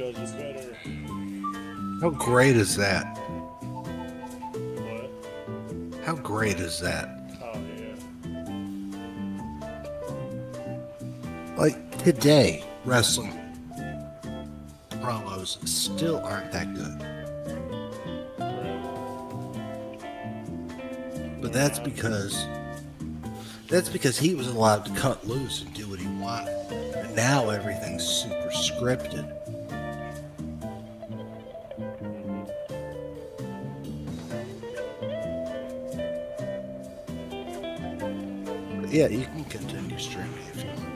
Does it better. How great is that? What? How great is that? Oh yeah. Like today, wrestling promos still aren't that good. But that's because that's because he was allowed to cut loose and do what he wanted. And now everything's super scripted. Yeah, you can continue streaming if you want.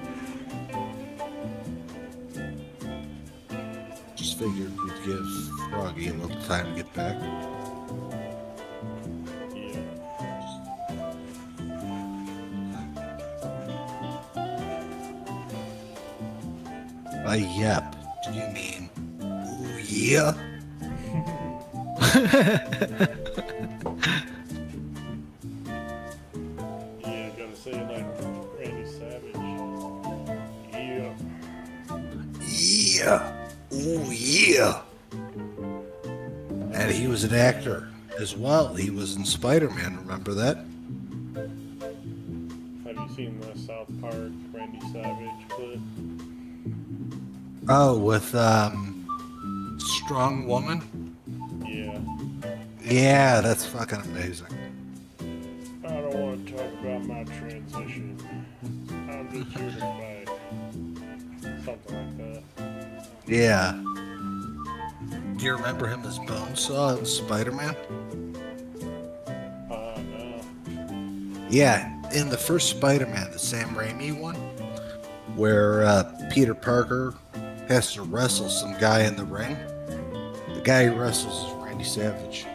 Just figured we'd give Froggy a little time to get back. Yeah. By yep, do you mean ooh? Yeah, Yeah. Oh, yeah. And he was an actor as well. He was in Spider-Man, remember that? Have you seen the South Park Randy Savage clip? Oh, with um Strong Woman? Yeah. Yeah, that's fucking amazing. I don't want to talk about my transition. I'm just here to fight. Something like that. Yeah. Do you remember him as Bonesaw in Spider-Man? Uh, no. Yeah, in the first Spider-Man, the Sam Raimi one, where uh, Peter Parker has to wrestle some guy in the ring. The guy he wrestles is Randy Savage.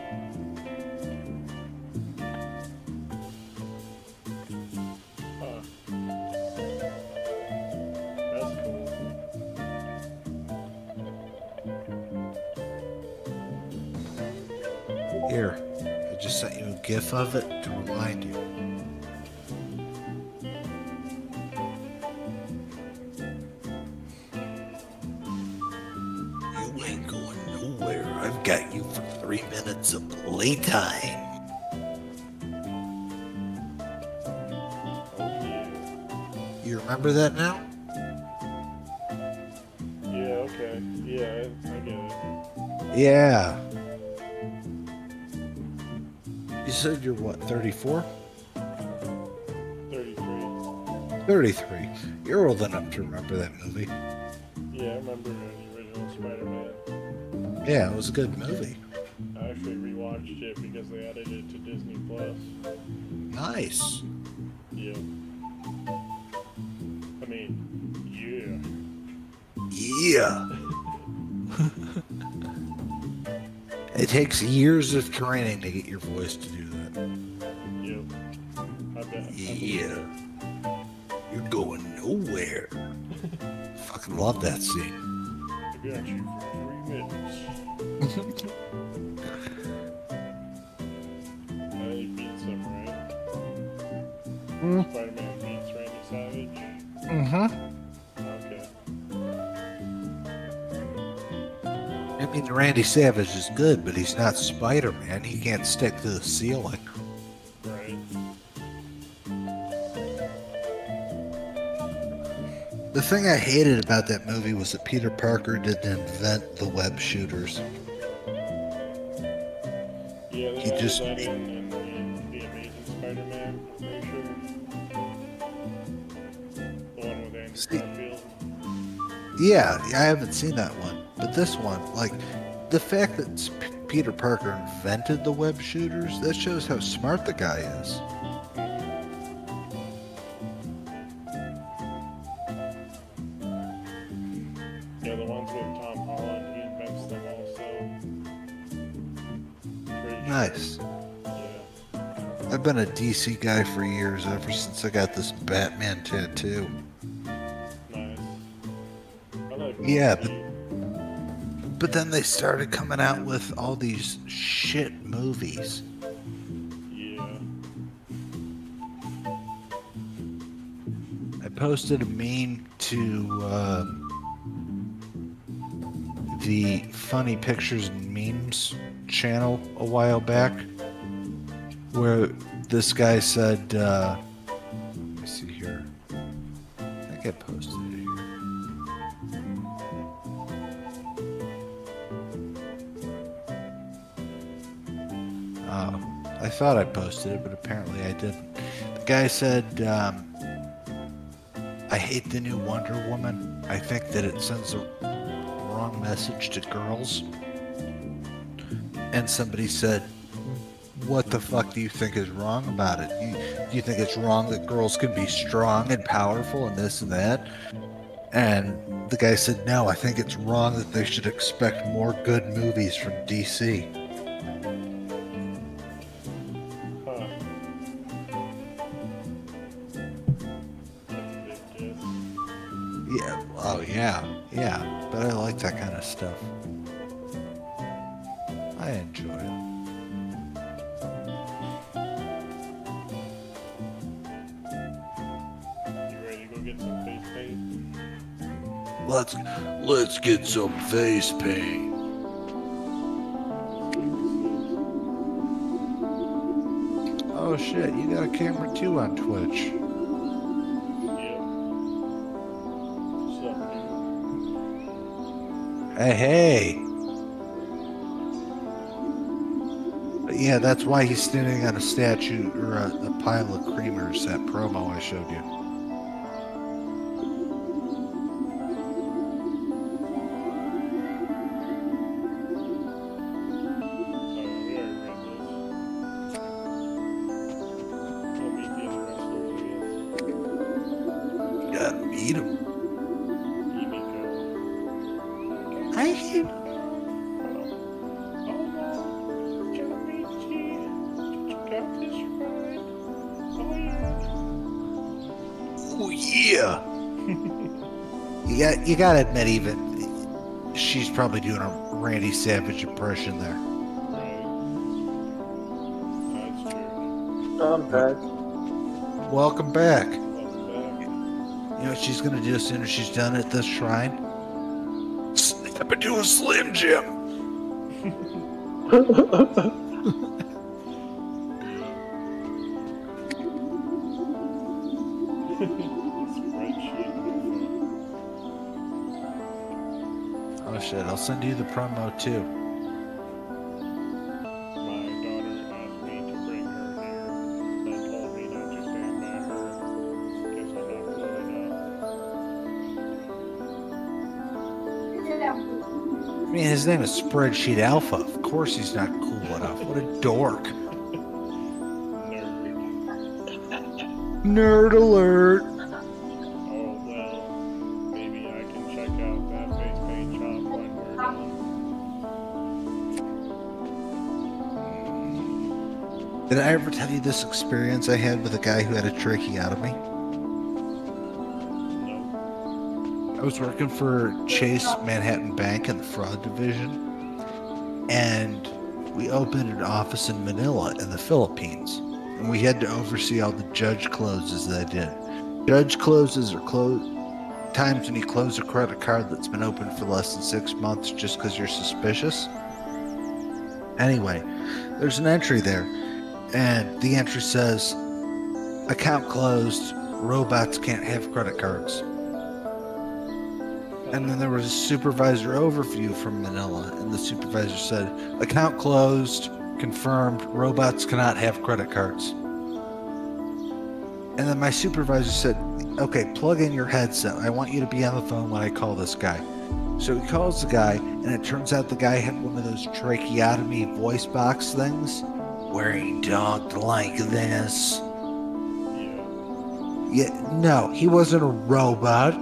Sent you of it to remind you. You ain't going nowhere. I've got you for three minutes of playtime. You remember that now? Yeah, okay. Yeah, I, I get it. Yeah. 34? 33. 33. You're old enough to remember that movie. Yeah, I remember the original Spider-Man. Yeah, it was a good movie. I actually rewatched it because they added it to Disney Plus. Nice. Yeah. I mean, Yeah. Yeah. it takes years of training to get your voice to do love that scene. I got you for three minutes. Beats him, right? Mm. Spider-Man beats Randy Savage. Mm-hmm. Okay. I mean, Randy Savage is good, but he's not Spider-Man. He can't stick to the ceiling. The thing I hated about that movie was that Peter Parker didn't invent the web shooters. Yeah, He just- that in, in, in the Amazing Spider-Man. I'm pretty sure. The one with Andrew See- Garfield. Yeah, I haven't seen that one, but this one, like, the fact that P- Peter Parker invented the web shooters, that shows how smart the guy is. A DC guy for years, ever since I got this Batman tattoo. Nice. Like Yeah, Bucky. But then they started coming out with all these shit movies. Yeah. I posted a meme to um, the Funny Pictures and Memes channel a while back, where this guy said, uh, let me see here. I I posted here. Oh, I thought I posted it, but apparently I didn't. The guy said, um, I hate the new Wonder Woman. I think that it sends a wrong message to girls. And somebody said, What the fuck do you think is wrong about it? You, do you think it's wrong that girls can be strong and powerful and this and that? And the guy said, No, I think it's wrong that they should expect more good movies from DC. Some face paint. Oh shit, you got a camera too on Twitch. Yeah. What's up, dude? Hey hey. But yeah, that's why he's standing on a statue or a, a pile of creamers, that promo I showed you. Gotta admit even she's probably doing a Randy Savage impression there. Right. That's true. I'm back. Welcome back. Welcome back. You know what she's gonna do as soon as she's done at this shrine? Step into a Slim Jim. send you the promo too. My daughter asked me to bring her here. Then told me not to stand by her. Guess I'm not cool enough. I mean, his name is Spreadsheet Alpha. Of course he's not cool enough. What a dork. Nerd. Nerd alert. Tell you this experience I had with a guy who had a tracheotomy? I was working for Chase Manhattan Bank in the fraud division, and we opened an office in Manila in the Philippines. And we had to oversee all the judge closes that I did. Judge closes are close times when you close a credit card that's been open for less than six months just because you're suspicious. Anyway, there's an entry there, and the entry says, "Account closed. Robots can't have credit cards." And then there was a supervisor overview from Manila, and the supervisor said, account closed, confirmed, robots cannot have credit cards. And then my supervisor said, okay, plug in your headset. I want you to be on the phone when I call this guy. So he calls the guy, and it turns out the guy had one of those tracheotomy voice box things where he talked like this. Yeah. No, he wasn't a robot.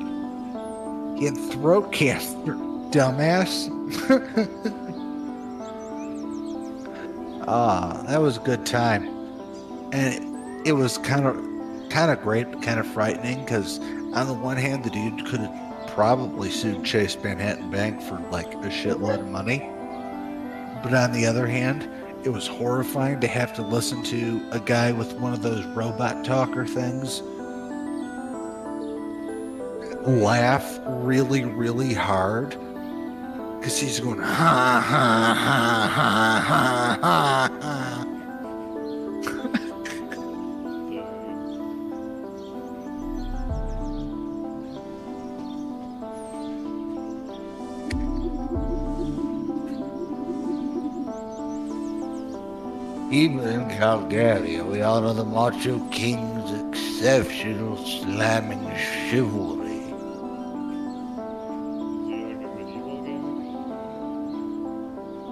He had throat cancer, dumbass. Ah, that was a good time, and it, it was kind of, kind of great, but kind of frightening because on the one hand, the dude could have probably sued Chase Manhattan Bank for like a shitload of money, but on the other hand, it was horrifying to have to listen to a guy with one of those robot talker things laugh really, really hard Because he's going, ha, ha, ha, ha, ha, ha, ha. Even in Calgary, we honor the Macho King's exceptional slamming chivalry.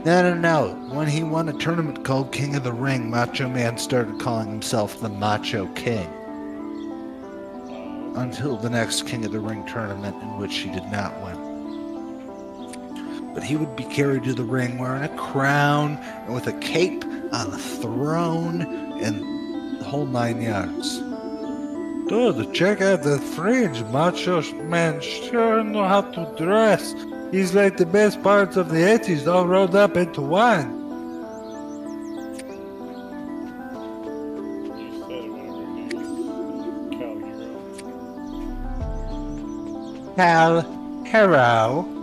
No, no, no. When he won a tournament called King of the Ring, Macho Man started calling himself the Macho King. Until the next King of the Ring tournament, in which he did not win. But he would be carried to the ring wearing a crown and with a cape on a throne and the whole nine yards. Dude, check out the fringe. Macho Man sure know how to dress. He's like the best parts of the 80s all rolled up into one. Cal Hero.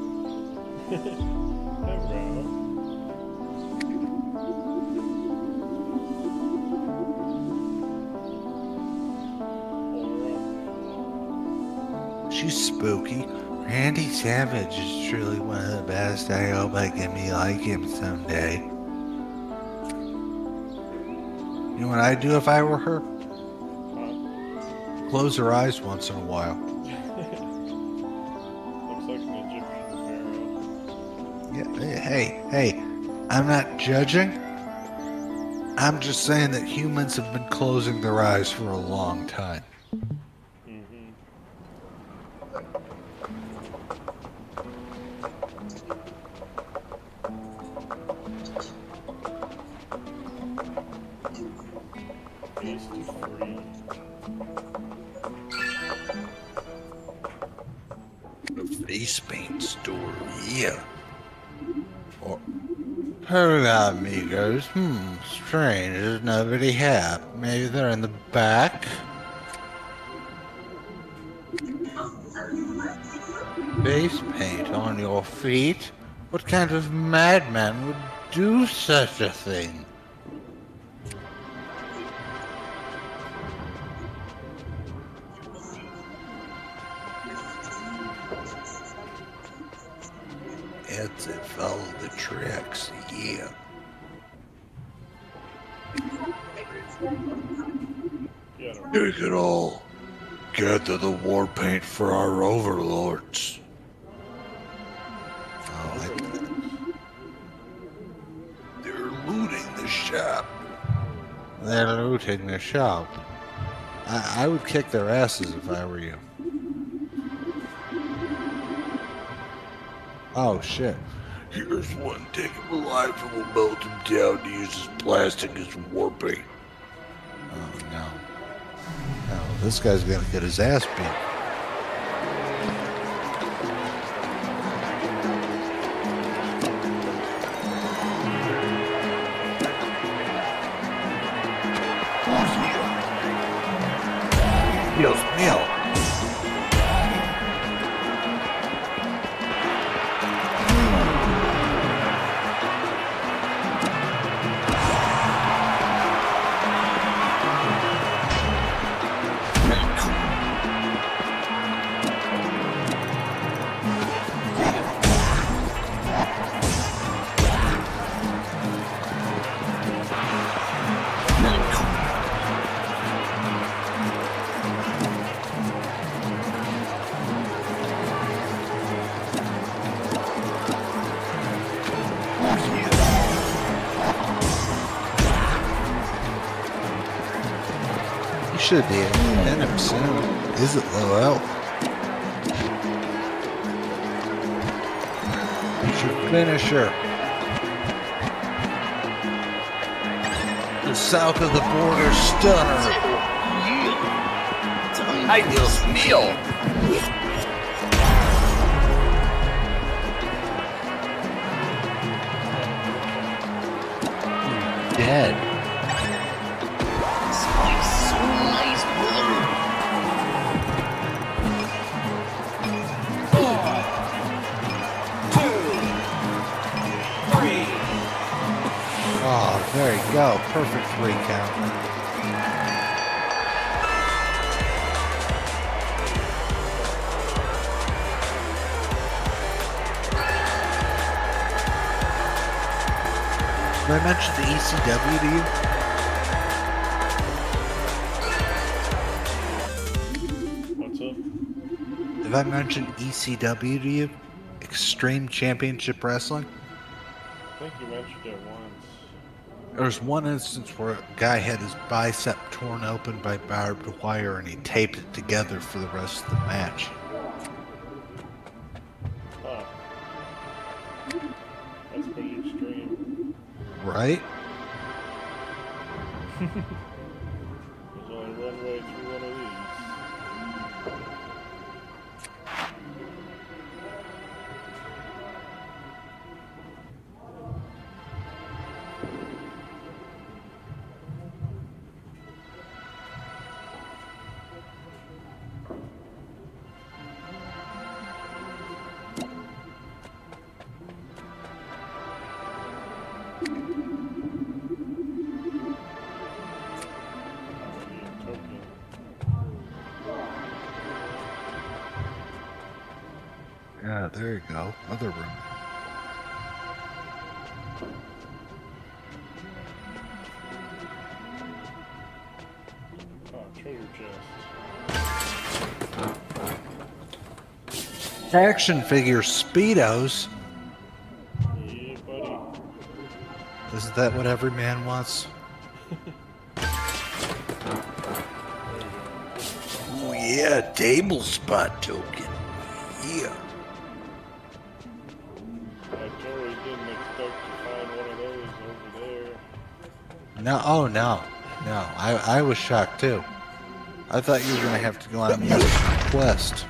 Spooky. Randy Savage is truly one of the best. I hope I can be like him someday. You know what I'd do if I were her? Close her eyes once in a while. Looks like an Egyptian pharaoh. Yeah, hey, hey, I'm not judging. I'm just saying that humans have been closing their eyes for a long time. Mm-hmm. Beast free. The face paint store, yeah. Or, Hola, amigos. Hmm, strange. There's nobody here. Maybe they're in the back. Feet? What kind of madman would do such a thing? It's it. Follow the tracks, Yeah. I it all. Gather the war paint for our overlords. They're looting the shop. I, I would kick their asses if I were you. Oh shit. Here's one, take him alive and we'll melt him down to use his plastic as war paint. Oh no. No, this guy's gonna get his ass beat. Should be Did I mention ECW to you? Extreme Championship Wrestling? I think you mentioned it once. There was one instance where a guy had his bicep torn open by barbed wire and he taped it together for the rest of the match. Huh. That's pretty extreme. Right? Action figure Speedos. Yeah, buddy. Isn't that what every man wants? Oh yeah, table spot token. Yeah. I totally didn't expect to find one of those over there. No, oh no, no. I I was shocked too. I thought you were gonna have to go on another quest.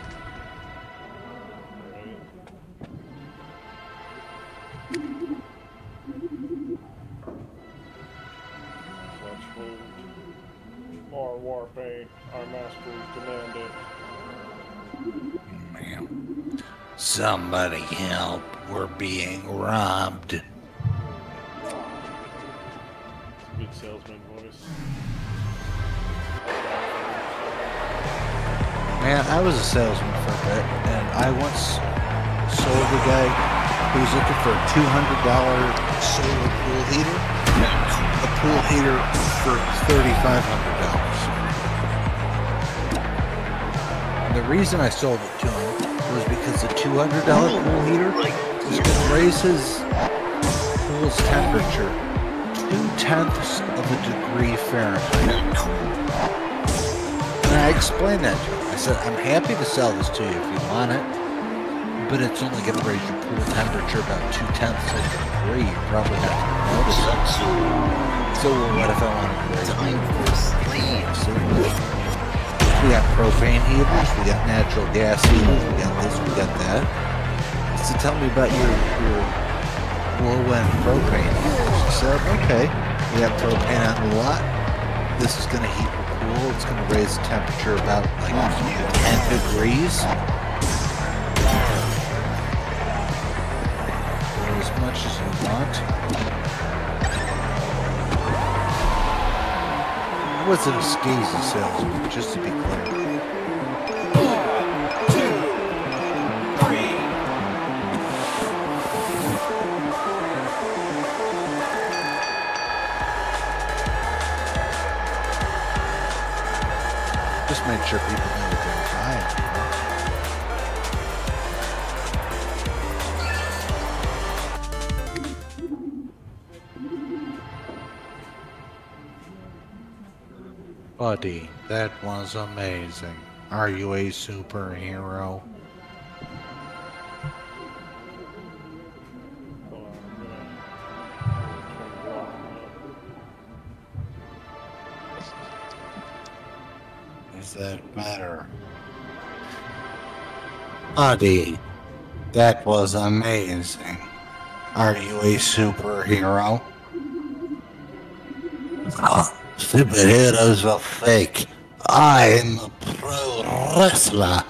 Somebody help! We're being robbed. Good salesman voice. Man, I was a salesman for a bit, and I once sold a guy who was looking for a two hundred dollar solar pool heater, a pool heater for thirty five hundred dollars. The reason I sold it to him was because the two hundred dollar pool heater is going to raise his pool's temperature two tenths of a degree Fahrenheit. And I explained that to him. I said, I'm happy to sell this to you if you want it, but it's only going to raise your pool temperature about two tenths of a degree. You're probably not going to notice it. So well, what if I want to raise for We got propane heaters, we got natural gas heaters, we got this, we got that. So tell me about your, your low-end propane heaters. He said, okay, we have propane on the lot. This is going to heat your cool. It's going to raise the temperature about like 10 degrees. Or as much as you want. Wasn't a skeezy salesman, just to be clear. Just made sure people Buddy, that was amazing. Are you a superhero? Hold on, I'm gonna turn the volume up. Does that matter? Buddy, that was amazing. Are you a superhero? Superheroes are fake. I am a pro wrestler.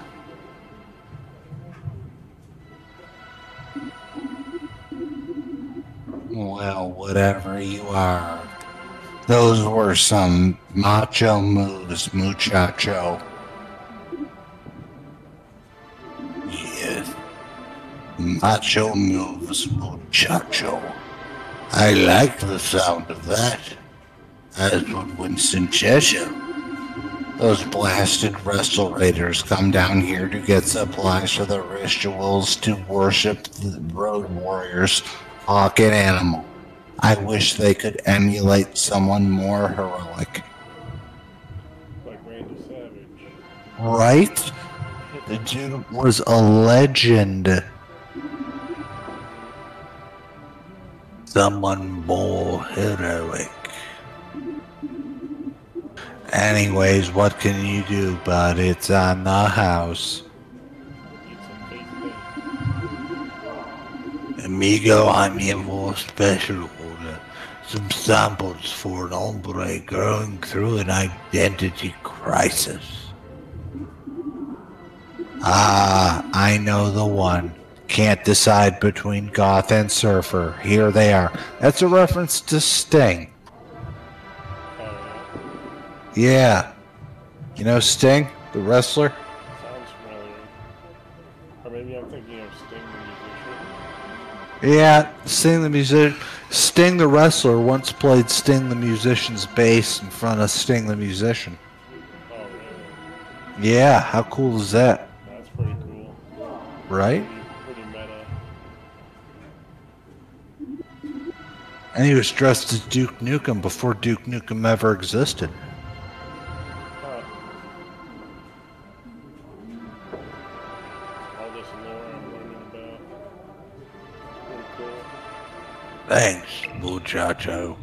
Well, whatever you are. Those were some macho moves, muchacho. Yes. Macho moves, muchacho. I like the sound of that. That's what Winston Churchill. Those blasted Wrestle Raiders come down here to get supplies for the rituals to worship the road warriors, hawk and animal. I wish they could emulate someone more heroic. Like Randy Savage. Right? The dude was a legend. Someone more heroic. Anyways, what can you do, But It's on the house. Amigo, I'm here for a special order. Some samples for an hombre going through an identity crisis. Ah, I know the one. Can't decide between goth and surfer. Here they are. That's a reference to Sting. Yeah. You know Sting, the wrestler? yeah. Sounds familiar. Or maybe I'm thinking of Sting the musician. Yeah, Sting the musician. Sting the wrestler once played Sting the musician's bass in front of Sting the musician. Oh, really? Yeah, how cool is that? That's pretty cool. Right? Pretty, pretty meta. And he was dressed as Duke Nukem before Duke Nukem ever existed. Thanks, muchacho.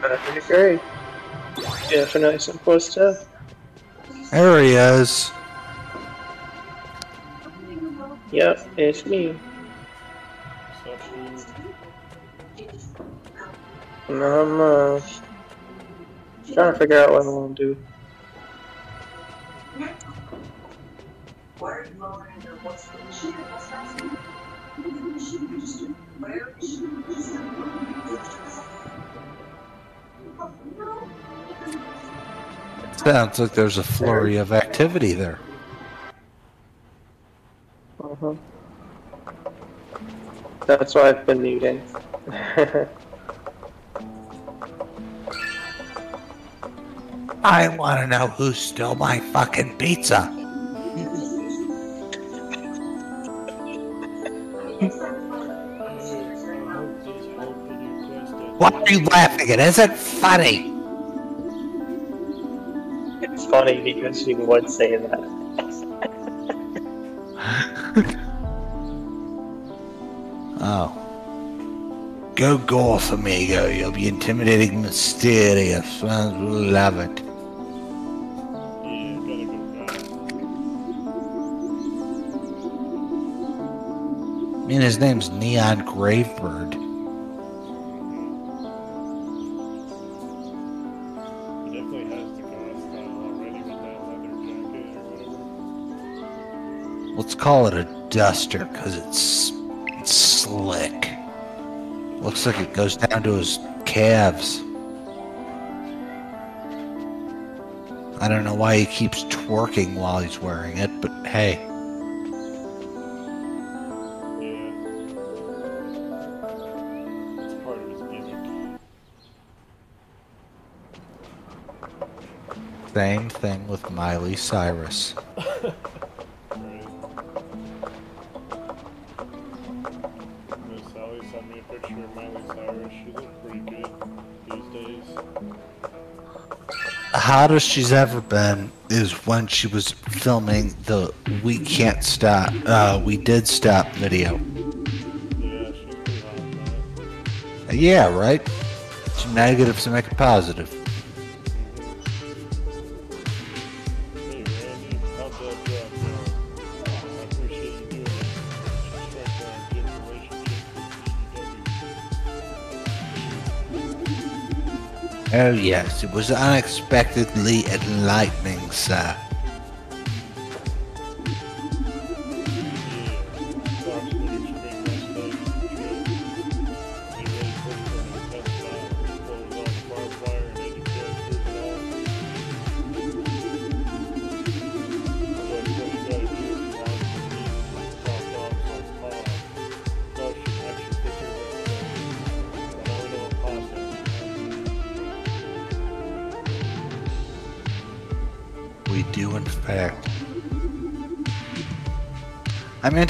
Pretty great. Definitely some cool stuff. There he is. Yep, it's me. And I'm uh, trying to figure out what I want to do. Sounds like there's a flurry of activity there. Uh-huh. That's what I've been needing. I want to know who stole my fucking pizza. You laughing? It isn't funny. it's funny because you would say that. Oh. Go Goth, amigo. You'll be intimidating, mysterious. Fans will love it. Yeah, gotta go back. I mean, his name's Neon Gravebird. Call it a duster because it's, it's slick. Looks like it goes down to his calves. I don't know why he keeps twerking while he's wearing it, but hey. Same thing with Miley Cyrus. hottest she's ever been is when she was filming the "We Can't Stop, uh, We Did Stop" video. Yeah, right. Some negatives to make it positive. Oh yes, it was unexpectedly enlightening, sir. You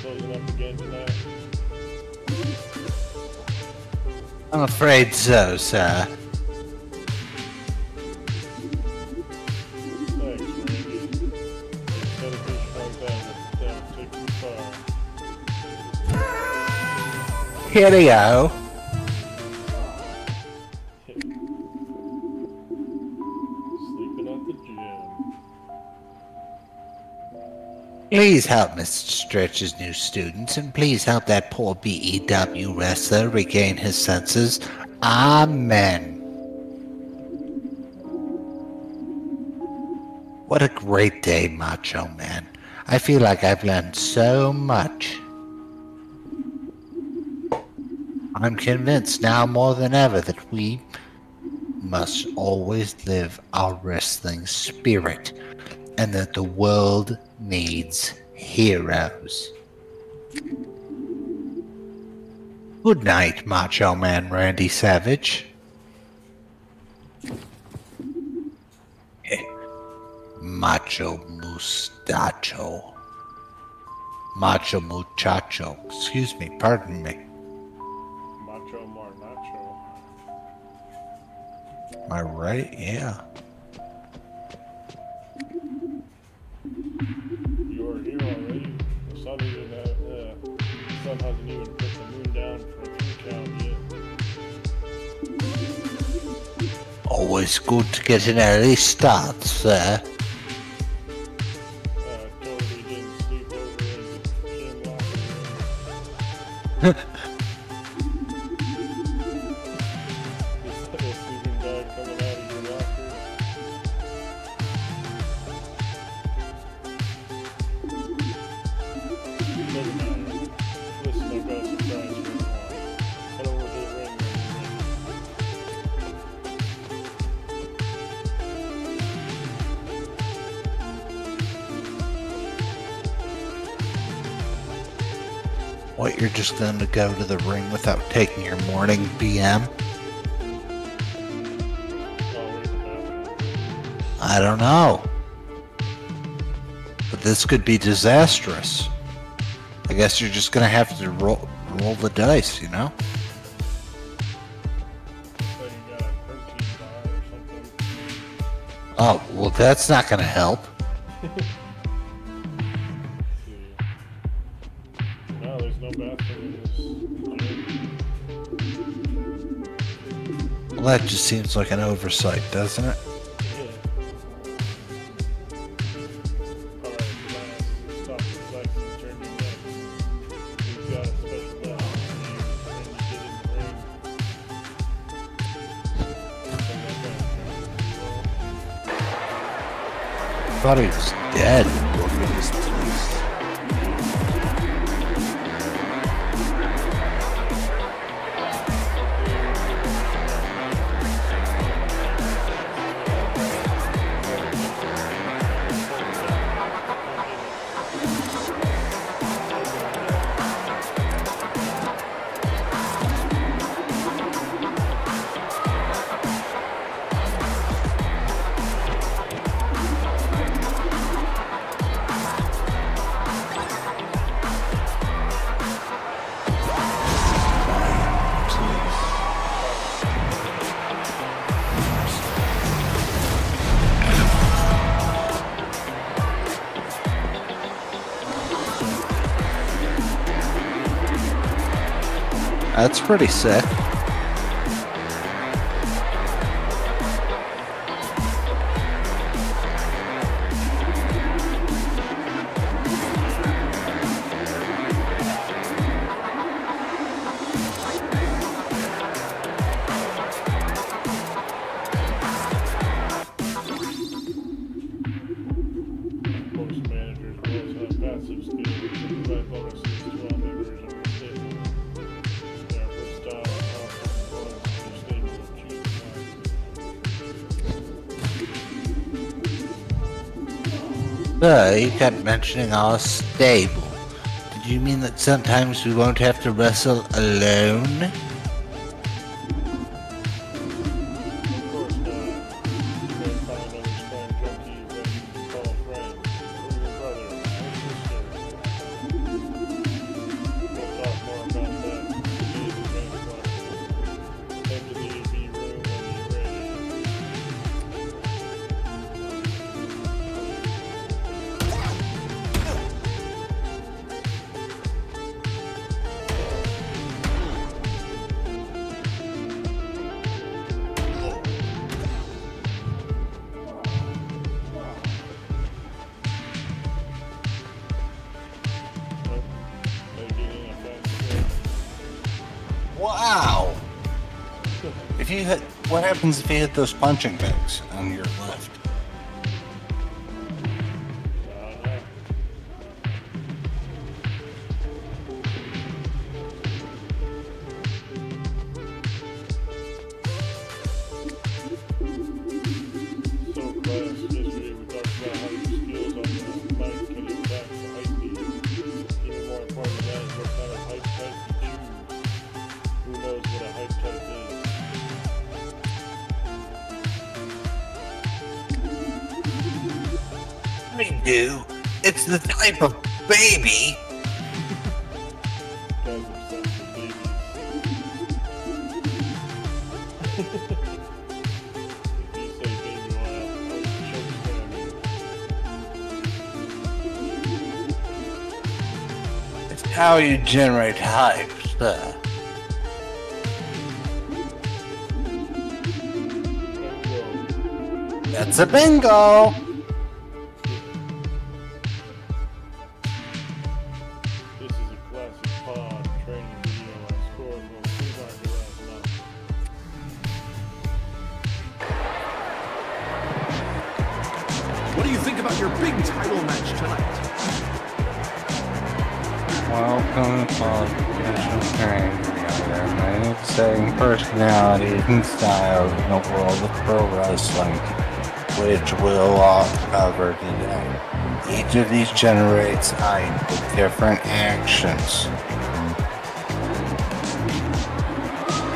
closing up again tonight? I'm afraid so, sir. Cheerio. Sleeping at the gym. Please help Mr. Stretch's new students, and please help that poor BEW wrestler regain his senses. Amen. What a great day, Macho Man. I feel like I've learned so much. I'm convinced now more than ever that we must always live our wrestling spirit and that the world needs heroes. Good night, Macho Man Randy Savage. Macho Mustacho. Macho Muchacho. Excuse me, pardon me. Am I right? Yeah. You're here already. The sun even have, uh, the sun hasn't even put the moon down for a count yet. Always good to get an early start, sir. Uh, What, you're just going to go to the ring without taking your morning BM? I don't know. But this could be disastrous. I guess you're just going to have to roll, roll the dice, you know? Oh, well, that's not going to help. Well, that just seems like an oversight, doesn't it? Yeah. Alright, last stop reflex That's pretty sick. So, you kept mentioning our stable. Did you mean that sometimes we won't have to wrestle alone? If you hit those punching bags I scored when Sweetheart last month. What do you think about your big title match tonight? Welcome to Podcast Training together. Many exciting personalities and styles in the world of pro wrestling, which we'll all cover today. Each of these generates hype with different actions.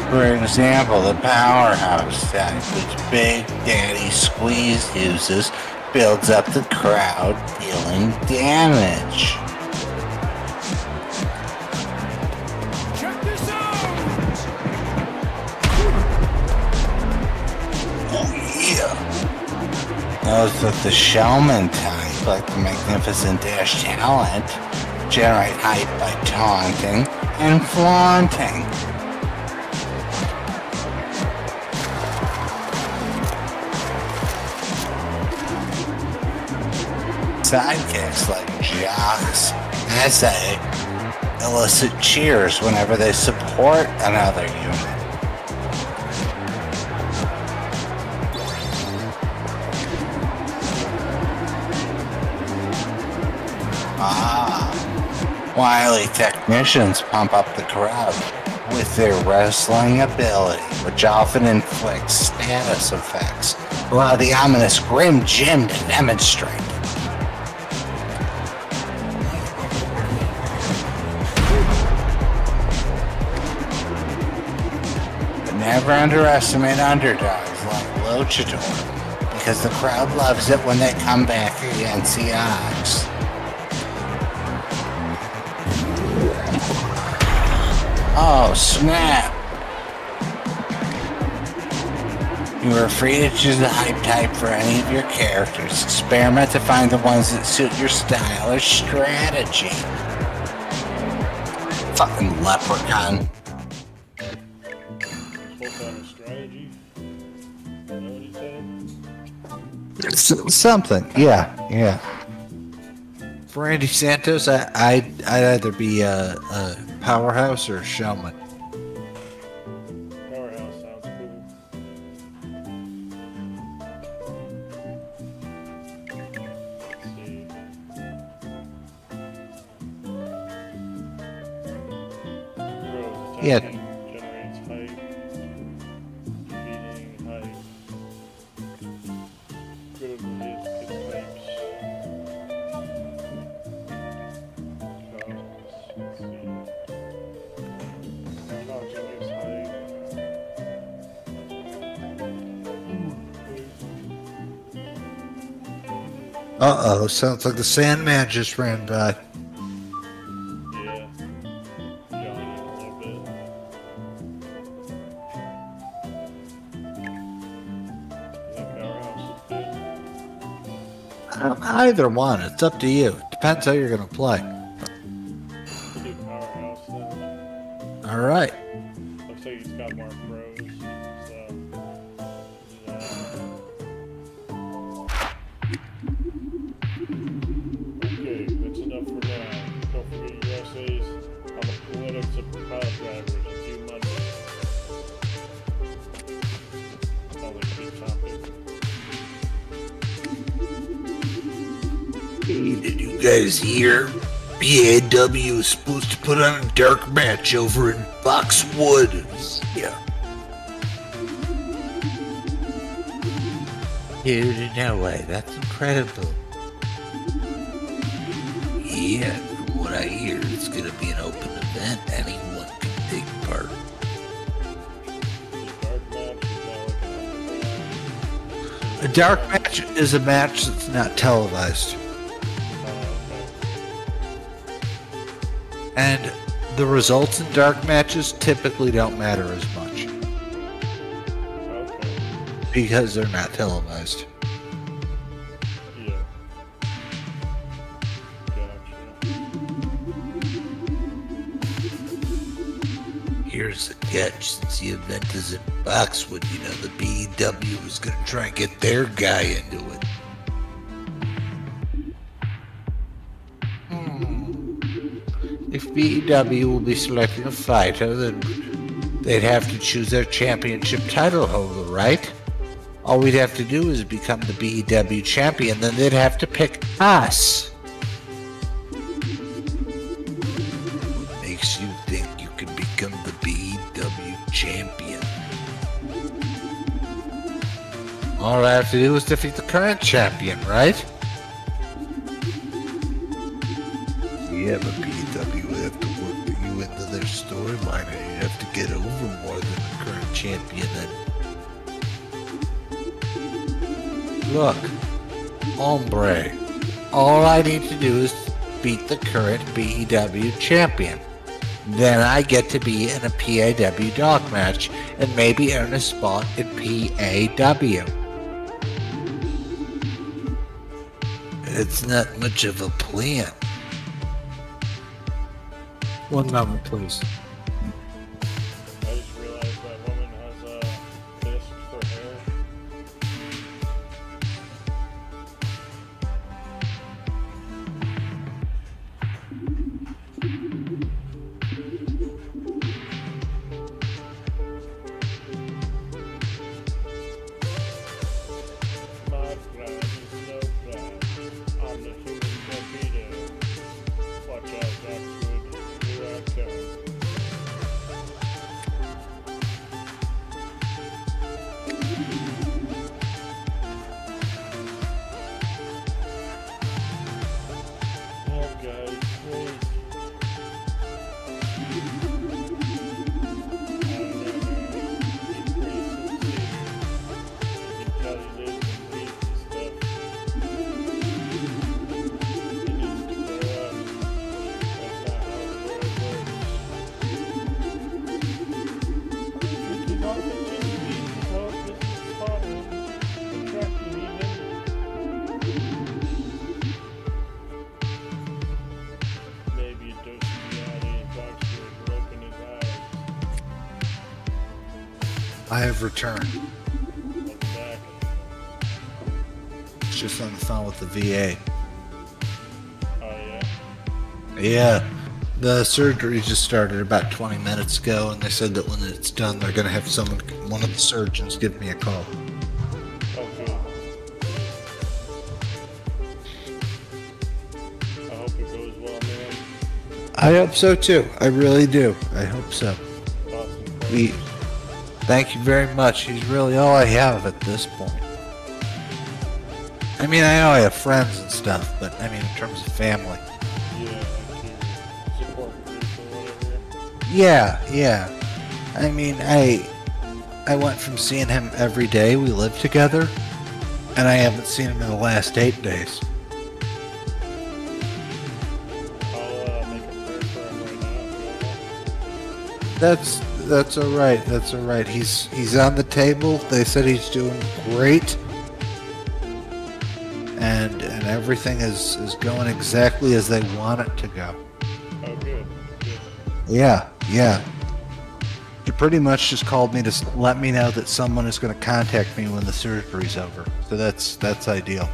For example, the powerhouse type, which Big Daddy Squeeze uses, builds up the crowd, dealing damage. Notice that the showman type, like the magnificent dash talent, generate hype by taunting and flaunting. Sidekicks like jocks, essay, elicit cheers whenever they support another unit. Wily technicians pump up the crowd with their wrestling ability, which often inflicts status effects. Allow the ominous Grim Jim to demonstrate. But never underestimate underdogs like Luchador, because the crowd loves it when they come back against the odds. Oh, snap. You are free to choose the hype type for any of your characters. Experiment to find the ones that suit your style or strategy. Fucking leprechaun. Supposed to have a strategy. Is that what he said? S- something, yeah, yeah. For Randy Santos, I, I'd, I'd either be a, a powerhouse or a showman. Powerhouse sounds cool. Let's see. Grows Yeah. Uh oh, sounds like the Sandman just ran by. Yeah. Yawning a little bit. You think Powerhouse is good? Um, either one, it's up to you. Depends how you're gonna play. BAW is supposed to put on a dark match over in Boxwood. Yeah. Dude, no way. That's incredible. Yeah, from what I hear, it's gonna be an open event. Anyone can take part. The dark match is now like an A dark match is a match that's not televised. The results in dark matches typically don't matter as much okay. Because they're not televised. Here's the catch since the event is in Boxwood, you know, the BEW is going to try and get their guy into BEW will be selecting a fighter, then they'd have to choose their championship title holder, right? All we'd have to do is become the BEW champion, then they'd have to pick us. Makes you think you can become the BEW champion? All I have to do is defeat the current champion, right? Yeah, but Look, hombre, all I need to do is beat the current BEW champion. Then I get to be in a PAW dark match and maybe earn a spot in PAW. It's not much of a plan. One moment, please. I have returned. Welcome back. It's just on the phone with the VA. Oh yeah. Yeah. The surgery just started about 20 minutes ago, and they said that when it's done, they're going to have someone, one of the surgeons, give me a call. I hope it goes well, man. I hope so too. I really do. I hope so. Awesome. We, Thank you very much. He's really all I have at this point. I mean, I know I have friends and stuff, but I mean, in terms of family. Yeah, yeah. I mean, I I went from seeing him every day we lived together, and I haven't seen him in the last eight days. That's that's all right. That's all right. He's he's on the table. They said he's doing great, and and everything is is going exactly as they want it to go. Oh, good. Good. Yeah, yeah. He pretty much just called me to let me know that someone is going to contact me when the surgery's over. So that's that's ideal.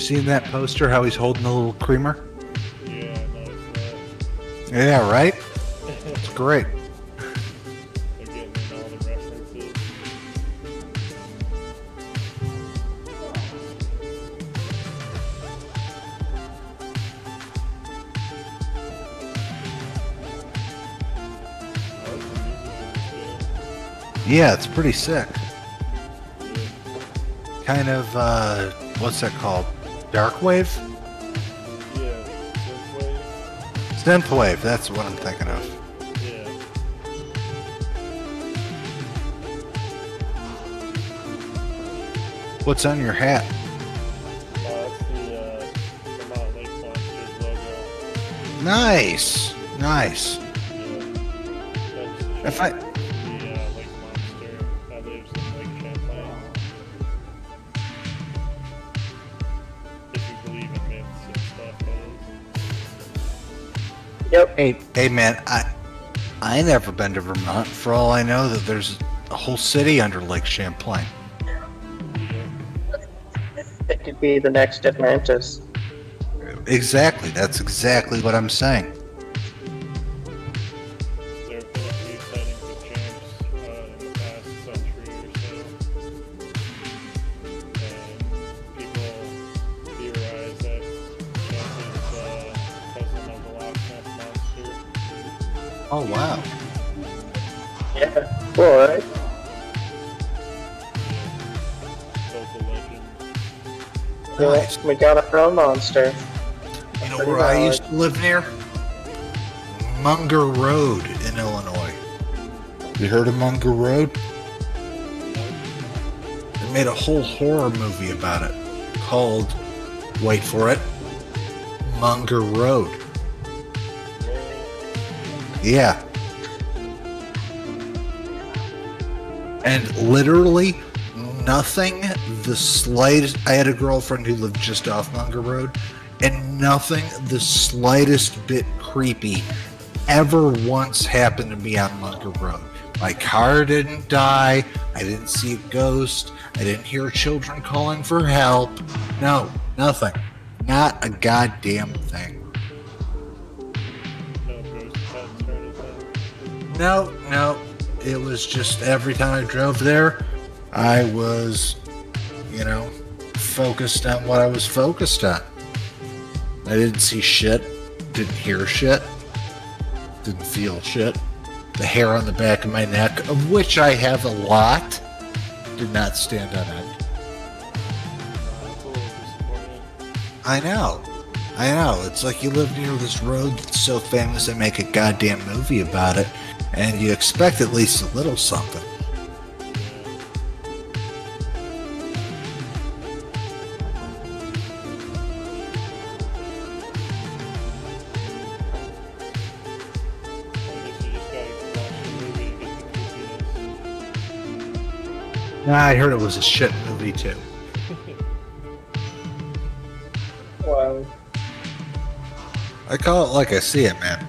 Seen that poster? How he's holding the little creamer? Yeah, nice. Yeah, right. Uh, It's great. they're getting in all the references. I like the music in this Yeah, it's pretty sick. Kind of uh, what's that called? Dark wave? Yeah, synthwave. Synthwave. That's what I'm thinking of. Yeah. What's on your hat? Uh, the uh, Vermont Lake Monsters logo. Nice, nice. Yeah. If I- Yep. Hey, hey, man. I I never been to Vermont. For all I know, that there's a whole city under Lake Champlain. It could be the next Atlantis. Exactly. That's exactly what I'm saying. Oh wow. Yeah. Cool, right? Nice. Yeah, we got our own monster. You know Pretty where I used to live near? Munger Road in Illinois. You heard of Munger Road? They made a whole horror movie about it called, wait for it, Munger Road. Yeah. And literally nothing the slightest. I had a girlfriend who lived just off Munger Road, and nothing the slightest bit creepy ever once happened to me on Munger Road. My car didn't die. I didn't see a ghost. I didn't hear children calling for help. No, nothing. Not a goddamn thing. No, no. It was just every time I drove there, I was, you know, focused on what I was focused on. I didn't see shit, didn't hear shit, didn't feel shit. The hair on the back of my neck, of which I have a lot, did not stand on end. I know. I know. It's like you live near this road that's so famous they make a goddamn movie about it, and you expect at least a little something. I guess you just gotta watch the movie to get the creepiness. Nah, I heard it was a shit movie too. Wow. I call it like I see it, man.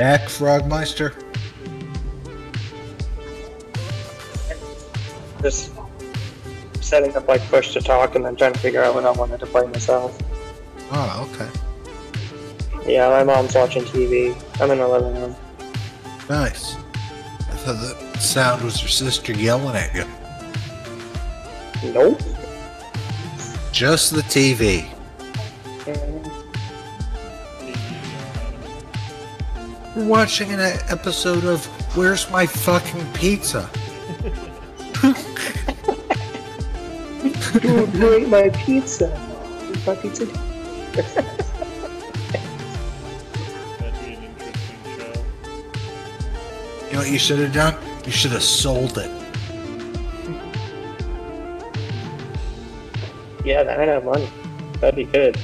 Back, Frogmeister. Just setting up like push to talk and then trying to figure out when I wanted to play myself. Oh, okay. Yeah, my mom's watching TV. I'm in the living room. Nice. I thought the sound was your sister yelling at you. Nope. Just the TV. Watching an episode of Where's My Fucking Pizza? Dude, who ate my pizza? Where's my pizza? That'd be an interesting show. You know what you should have done? You should have sold it. Yeah, that I'd have money. That'd be good.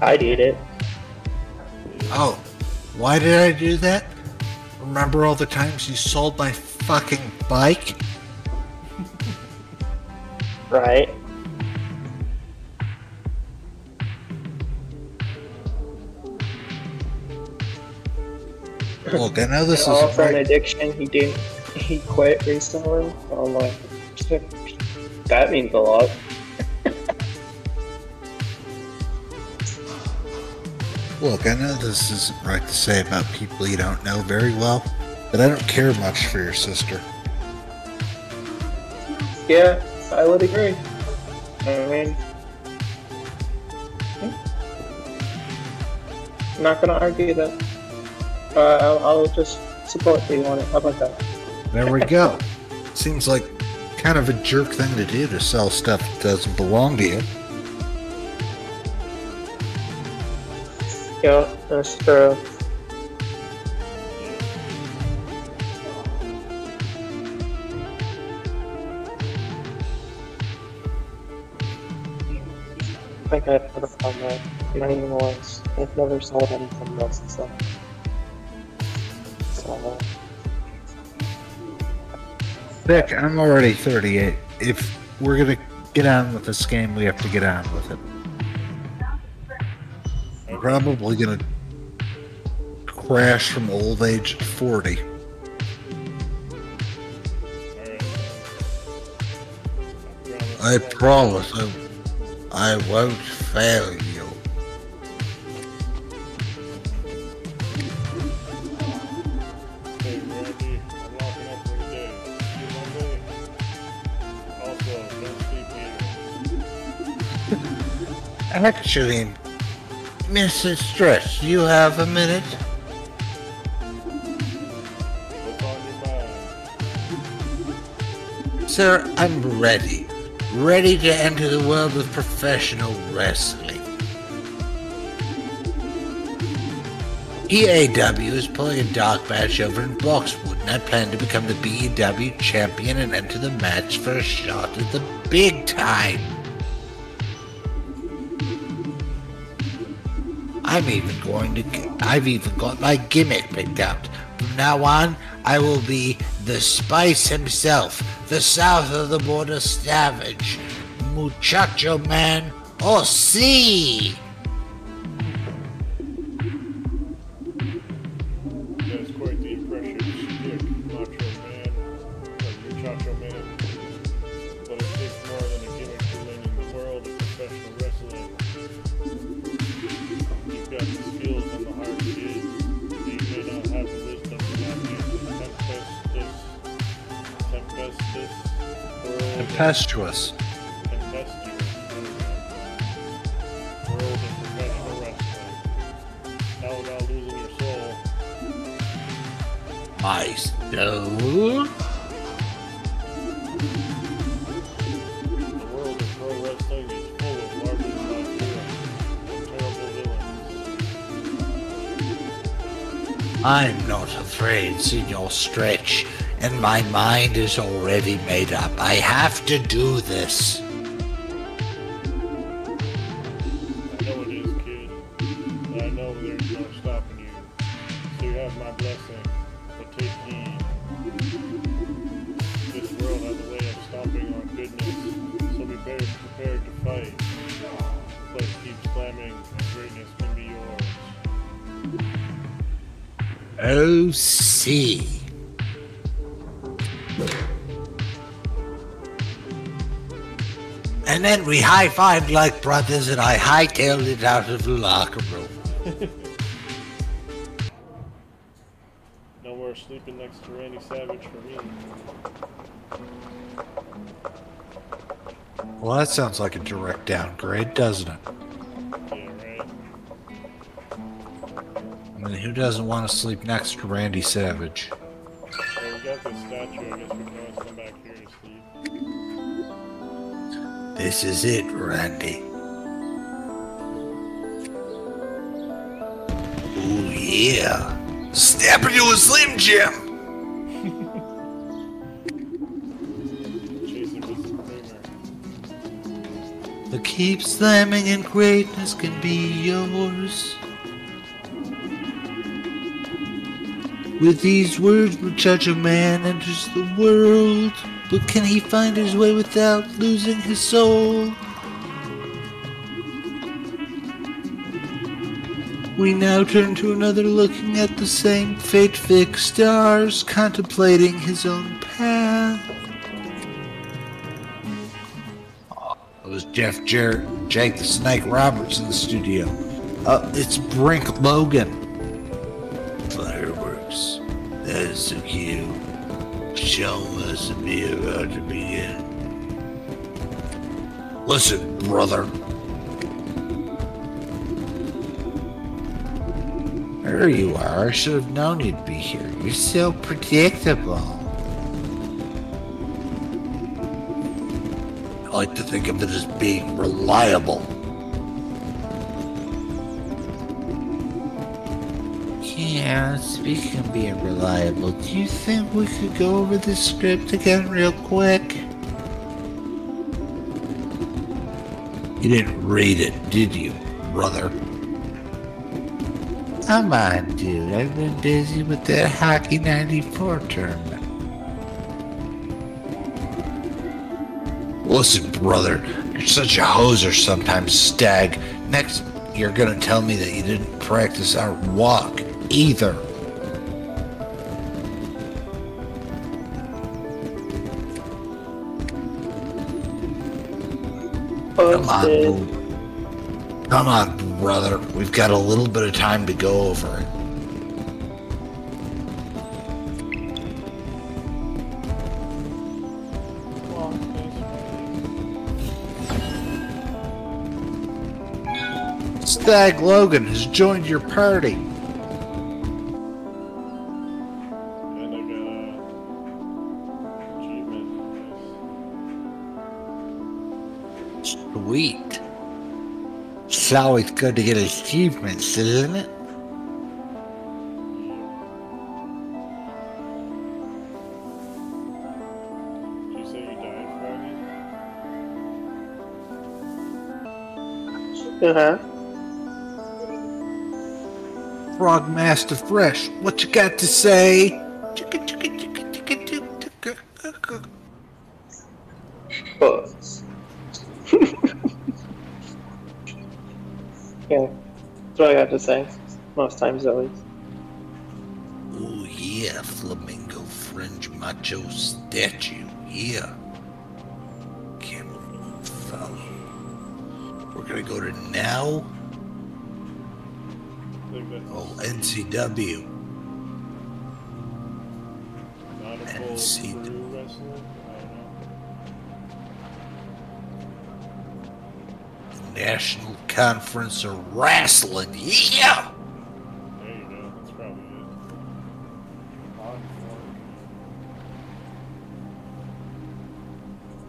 I'd eat it. Oh, why did I do that? Remember all the times you sold my fucking bike? Right. Look, I know this all is from addiction. He didn't. He quit recently. Oh, I'm like, that means a lot. Look, I know this isn't right to say about people you don't know very well, but I don't care much for your sister. Yeah, I would agree. I mean, I'm not gonna argue that. Uh, I'll, I'll just support you on it. How about that? There we go. Seems like kind of a jerk thing to do to sell stuff that doesn't belong to you. Yeah, that's true. I think I've heard of that many once. I've never sold anything else so. Uh, so, Vic, I'm already 38. If we're gonna get on with this game, we have to get on with it. Probably gonna crash from old age at 40. I promise I, I won't fail you. Hey, Randy, I'm locking up for the day. See you Monday. Also, don't sleep here. Actually, Mrs. Stretch, you have a minute? Sir, I'm ready. Ready to enter the world of professional wrestling. EAW is pulling a dark match over in Boxwood, and I plan to become the BEW champion and enter the match for a shot at the big time. I'm even going to. I've even got my gimmick picked out. From now on, I will be the Spice himself, the south of the border savage, Muchacho Man, or C. and terrible villains. I'm not afraid, Senor Stretch, and my mind is already made up. I have to do this. And we high fived like brothers, and I hightailed it out of the locker room. No more sleeping next to Randy Savage for me. Well, that sounds like a direct downgrade, doesn't it? Yeah, right? I mean, who doesn't want to sleep next to Randy Savage? This is it, Randy. Oh yeah. Step into a Slim Jim. The keep slamming and greatness can be yours. With these words, which such a man enters the world, but can he find his way without losing his soul? We now turn to another looking at the same fate fixed stars, contemplating his own path. It was Jeff Jarrett, Jake the Snake Roberts in the studio. Uh, it's Brink Logan. Fireworks. That is so cute. Show must be about to begin. Listen, brother. There you are. I should have known you'd be here. You're so predictable. I like to think of it as being reliable. Yeah, speaking of being reliable, do you think we could go over the script again real quick? You didn't read it, did you, brother? Ah, Come on, dude. I've been busy with that Hockey 94 tournament. Listen, brother, you're such a hoser sometimes, Stag. Next, you're gonna tell me that you didn't practice our walk either. Come on, boo. Come on, brother. We've got a little bit of time to go over it. Stag Logan has joined your party. It's always good to get achievements, isn't it? this. Did you say you died, Friday? Uh huh. Frog Master Fresh, what you got to say? That's what I got to say. Most times, at least. Oh yeah, flamingo fringe macho statue. Yeah. Camel follow. We're gonna go to now. I think that's Oh, NCW. not National Conference of Wrestling. Yeah. There you go. That's probably it.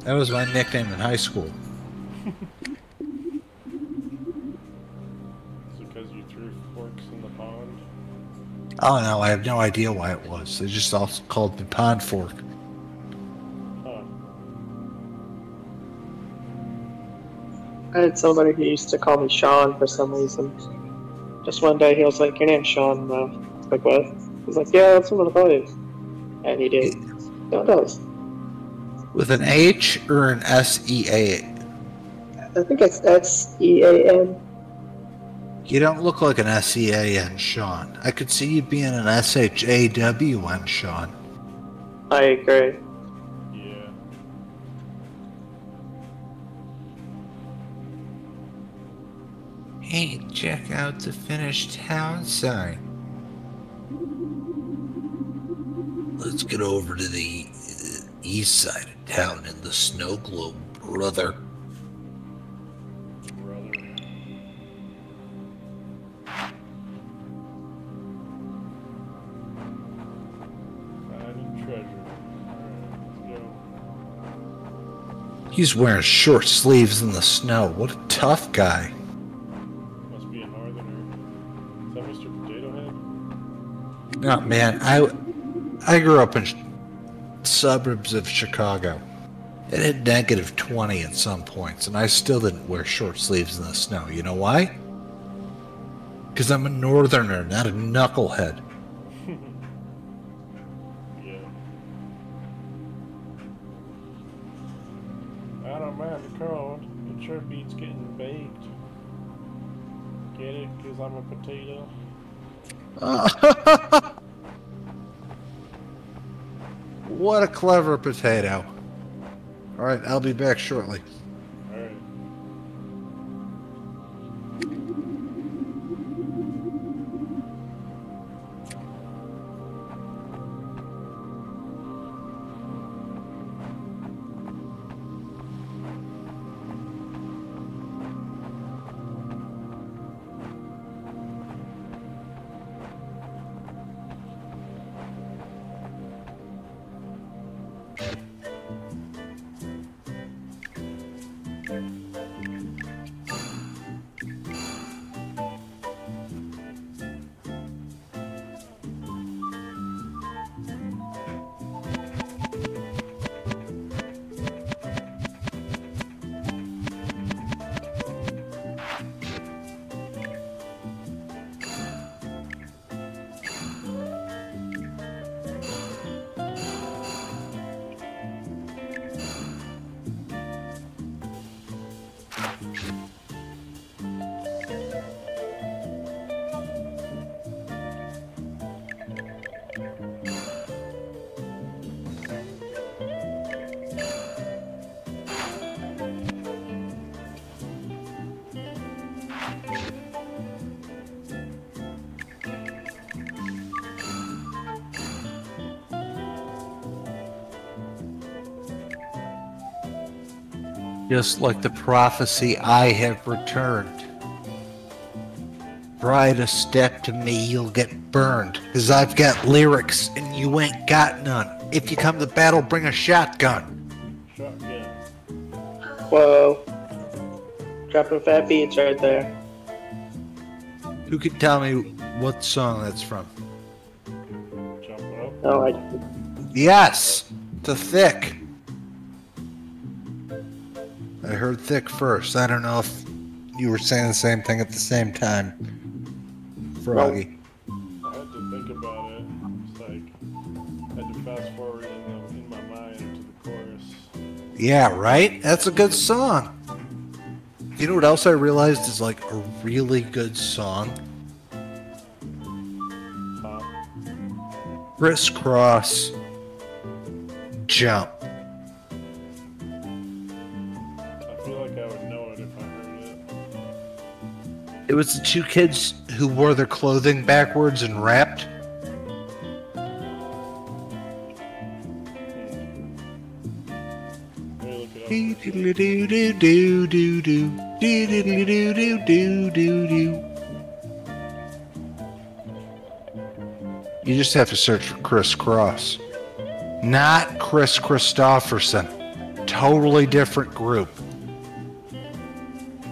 That was my nickname in high school. Because you threw forks in the pond? Oh no, I have no idea why it was. They just all called me Pond Fork. I had somebody who used to call me Sean for some reason. Just one day he was like, Your name's Sean, was like, What? He was like, Yeah, that's what I call you. And he did. No, it does. With an H or an S E A. I think it's S E A N. You don't look like an S E A N, Sean. I could see you being an S H A W N, Sean. I agree. Hey, check out the finished town sign. Let's get over to the uh, east side of town in the snow globe, brother. brother. He's wearing short sleeves in the snow. What a tough guy. Head? No, man, I I grew up in sh- suburbs of Chicago. It had negative 20 at some points, and I still didn't wear short sleeves in the snow. You know why? Because I'm a northerner, not a knucklehead. Yeah. I don't mind the cold. It sure beats getting baked. Get it? Because I'm a potato. What a clever potato. All right, I'll be back shortly. Just like the prophecy, I have returned. Try a step to me, you'll get burned. Cause I've got lyrics and you ain't got none. If you come to battle, bring a shotgun. Shotgun. Whoa. Dropping fat beats right there. Who could tell me what song that's from? Jump up. No, I. Yes, the thick. Heard thick first. I don't know if you were saying the same thing at the same time. Froggy. I had to think about it. It's like, I had to fast forward in, in my mind to the chorus. Yeah, right? That's a good song. You know what else I realized is like a really good song? Kris Kross Jump. Was the two kids who wore their clothing backwards and rapped. Let me look it up. Doo-doo-doo-doo-doo-doo. Doo-doo-doo-doo-doo-doo-doo. You just have to search for Kris Kross. Not Kris Kristofferson. Totally different group.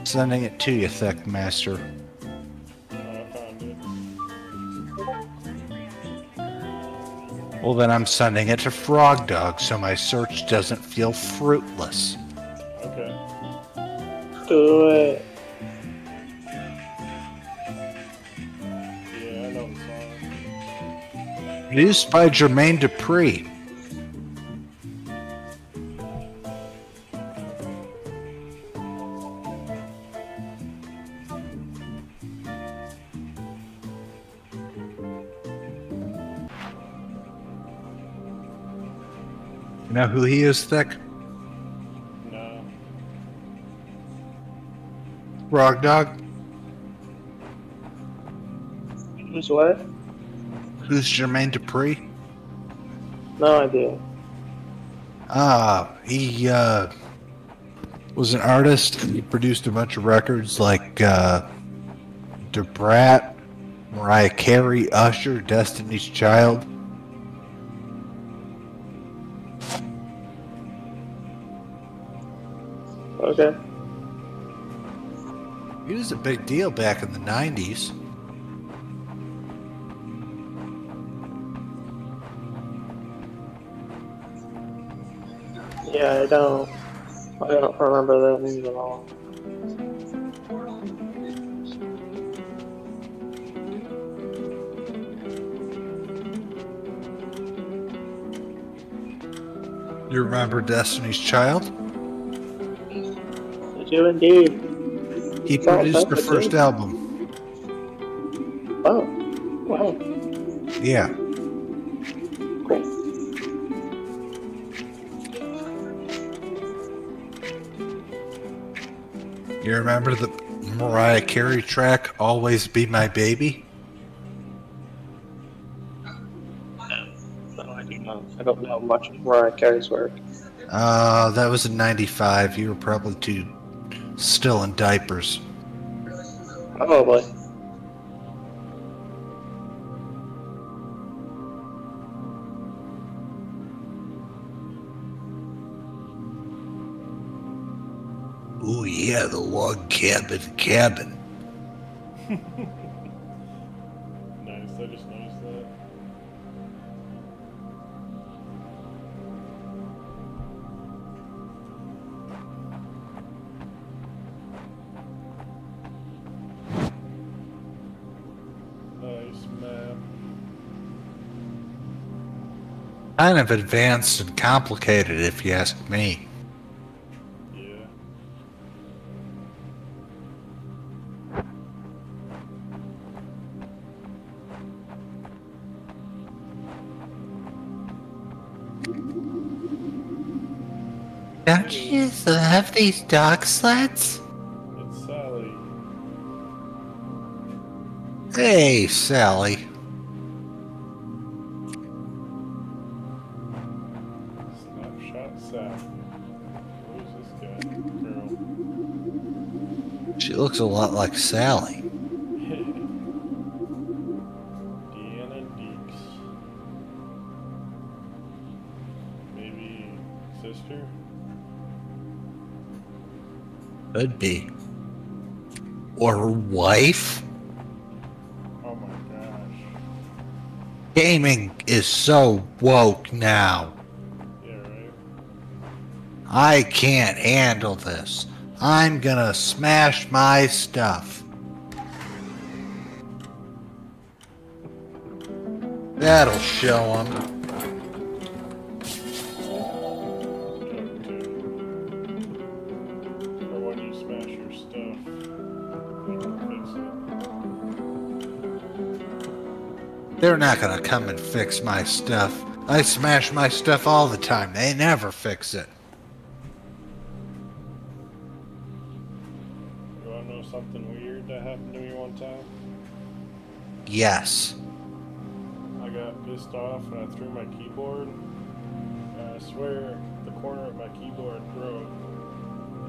Sending it to you, Thick Master. Well, then I'm sending it to Frog Dog so my search doesn't feel fruitless. Okay. Do it. Yeah, I know the song. Produced by Jermaine Dupri. Know who he is, Thick? No. Frog Dog? Who's what? Who's Jermaine Dupri? No idea. Ah, he uh, was an artist. He produced a bunch of records like uh, Da Brat, Mariah Carey, Usher, Destiny's Child. Okay. He was a big deal back in the 90s. Yeah, I don't. I don't remember that news at all. You remember Destiny's Child? Indeed? He Oh, produced that's first it. album. Oh, wow, Yeah. cool. You remember the Mariah Carey track, Always Be My Baby? No, I do not. I don't know much of Mariah Carey's work. Uh, that was in 95. You were probably too still in diapers. Oh, Probably. Ooh, yeah, the log cabin cabin. Kind of advanced and complicated, if you ask me. Yeah. Don't you love these dog sleds? It's Sally. Hey, Sally. Looks a lot like Sally. Deanna Deeks. Maybe sister? Could be. Or wife? Oh my gosh. Gaming is so woke now. Yeah, right? I can't handle this. I'm gonna smash my stuff. That'll show him. Or when you smash your stuff, you can fix it. They're not gonna come and fix my stuff. I smash my stuff all the time. They never fix it. Yes. I got pissed off and I threw my keyboard. And I swear the corner of my keyboard broke.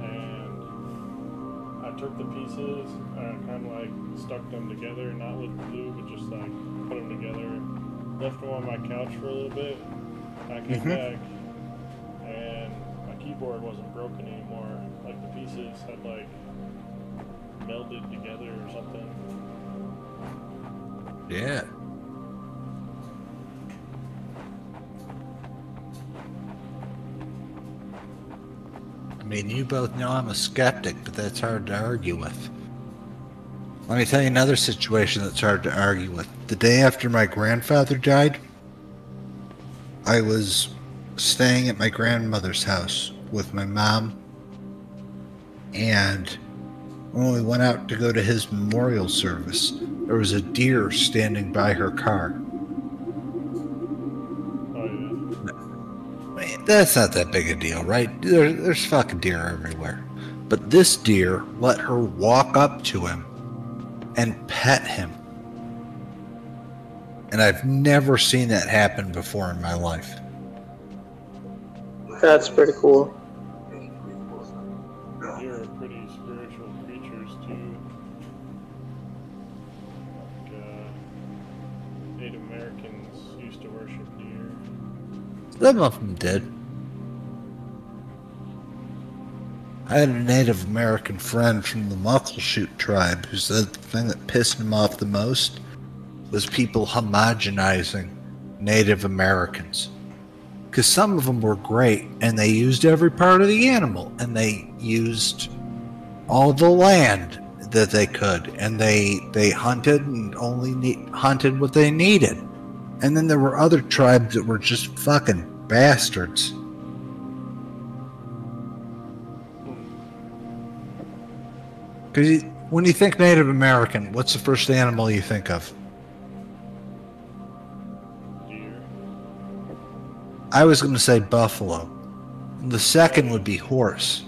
And I took the pieces and I kind of like stuck them together, not with glue, but just like put them together. Left them on my couch for a little bit. I came Mhm. back and my keyboard wasn't broken anymore. Like the pieces had like melded together or something. Yeah. I mean, you both know I'm a skeptic, but that's hard to argue with. Let me tell you another situation that's hard to argue with. The day after my grandfather died, I was staying at my grandmother's house with my mom, and when we went out to go to his memorial service, there was a deer standing by her car. Oh yeah. I that's not that big a deal, right? There, there's fucking deer everywhere. But this deer let her walk up to him and pet him. And I've never seen that happen before in my life. That's pretty cool. Some of them did. I had a Native American friend from the Muckleshoot tribe who said the thing that pissed him off the most was people homogenizing Native Americans. Because some of them were great and they used every part of the animal and they used all the land that they could and they they hunted and only hunted what they needed. And then there were other tribes that were just fucking bastards. Because when you think Native American, what's the first animal you think of? Deer. I was going to say buffalo. The second would be horse.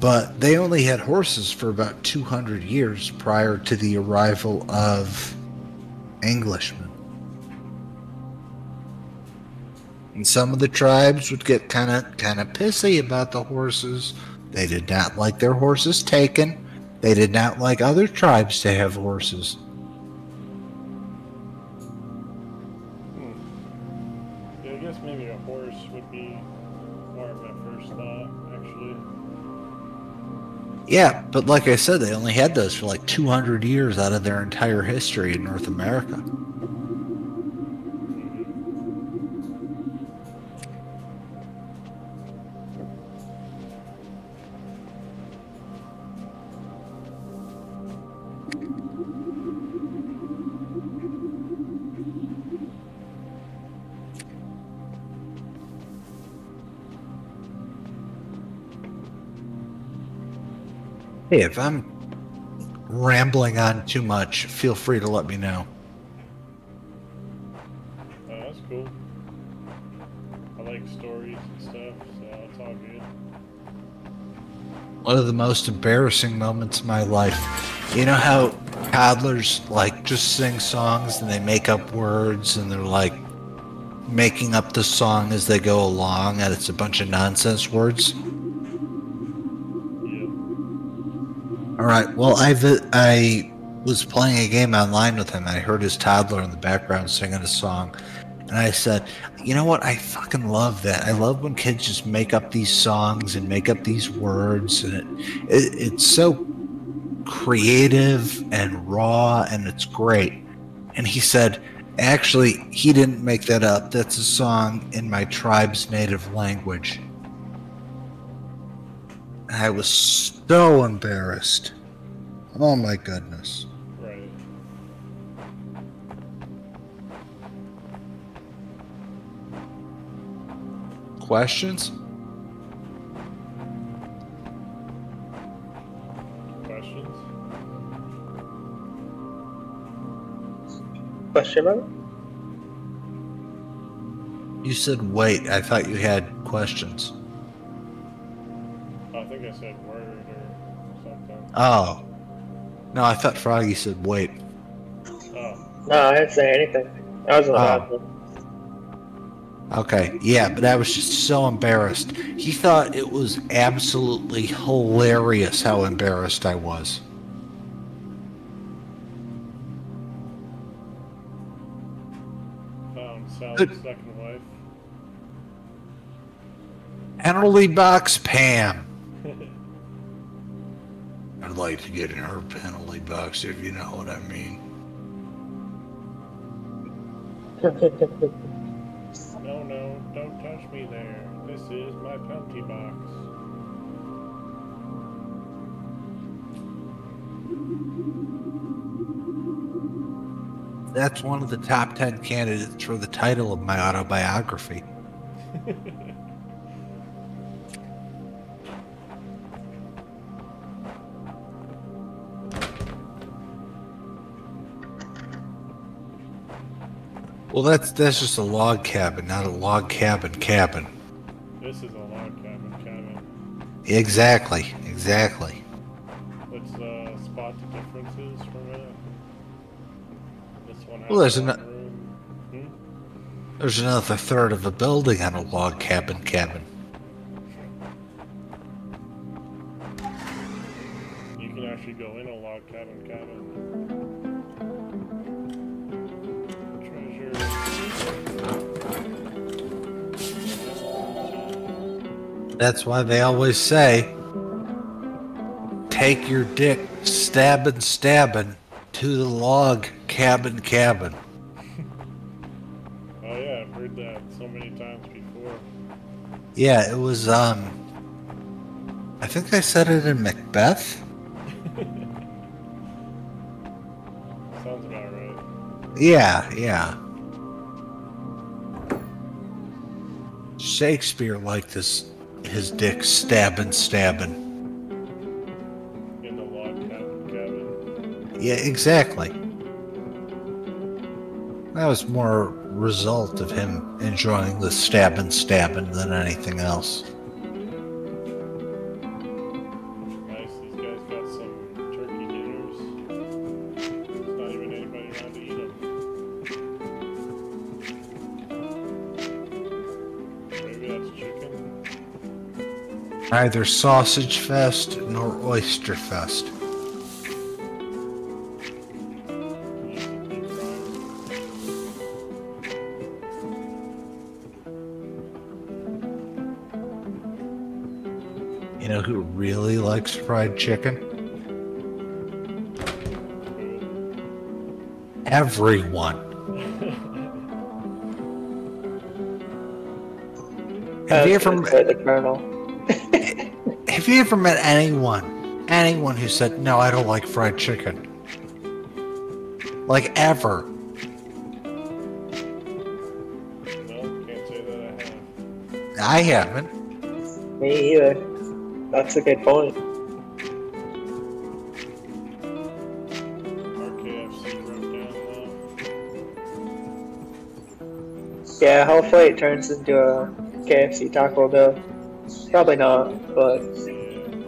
But they only had horses for about 200 years prior to the arrival of Englishmen. And some of the tribes would get kind of kind of pissy about the horses. They did not like their horses taken. They did not like other tribes to have horses. Hmm. Yeah, I guess maybe a horse would be more of my first thought, actually. Yeah, but like I said, they only had those for like 200 years out of their entire history in North America. Hey, if I'm rambling on too much, feel free to let me know. Oh, that's cool. I like stories and stuff, so it's all good. One of the most embarrassing moments of my life. You know how toddlers like just sing songs and they make up words and they're like making up the song as they go along and it's a bunch of nonsense words? All right. Well, I I was playing a game online with him. And I heard his toddler in the background singing a song, and I said, "You know what? I fucking love that. I love when kids just make up these songs and make up these words, and it, it it's so creative and raw, and it's great." And he said, "Actually, he didn't make that up. That's a song in my tribe's native language." I was so embarrassed. Oh my goodness. Right. Questions? Questions? Question mark? You said wait. I thought you had questions. I think I said word or something. Oh. No, I thought Froggy said wait. Oh, No, I didn't say anything. I wasn't Oh. allowed. Okay, yeah, but I was just so embarrassed. He thought it was absolutely hilarious how embarrassed I was. found Sally's second wife. Penalty box Pam. I'd like to get in her penalty box if you know what I mean. No, no, don't touch me there. This is my penalty box. That's one of the top 10 candidates for the title of my autobiography. Well, that's that's just a log cabin, not a log cabin cabin. This is a log cabin cabin. Exactly, exactly. Let's uh, spot the differences for a minute. This one has Well, there's room. Hmm? There's another third of a building on a log cabin cabin. That's why they always say take your dick stabbing, stabbing to the log cabin, cabin. Oh yeah, I've heard that so many times before. Yeah, it was, um, I think they said it in Macbeth. Sounds about right. Yeah, yeah. Shakespeare liked his, his dick stabbing, stabbing. In the log cabin. Yeah, exactly. That was more result of him enjoying the stabbing, stabbing than anything else. Neither sausage fest nor oyster fest. Nice and deep fried. You know who really likes fried chicken? Everyone. Have you ever gonna the Colonel. You ever met anyone, anyone who said no, I don't like fried chicken? Like ever? No, can't say that I have. I haven't. Me either. That's a good point. Yeah, hopefully it turns into a KFC Taco Bell. Probably not, but.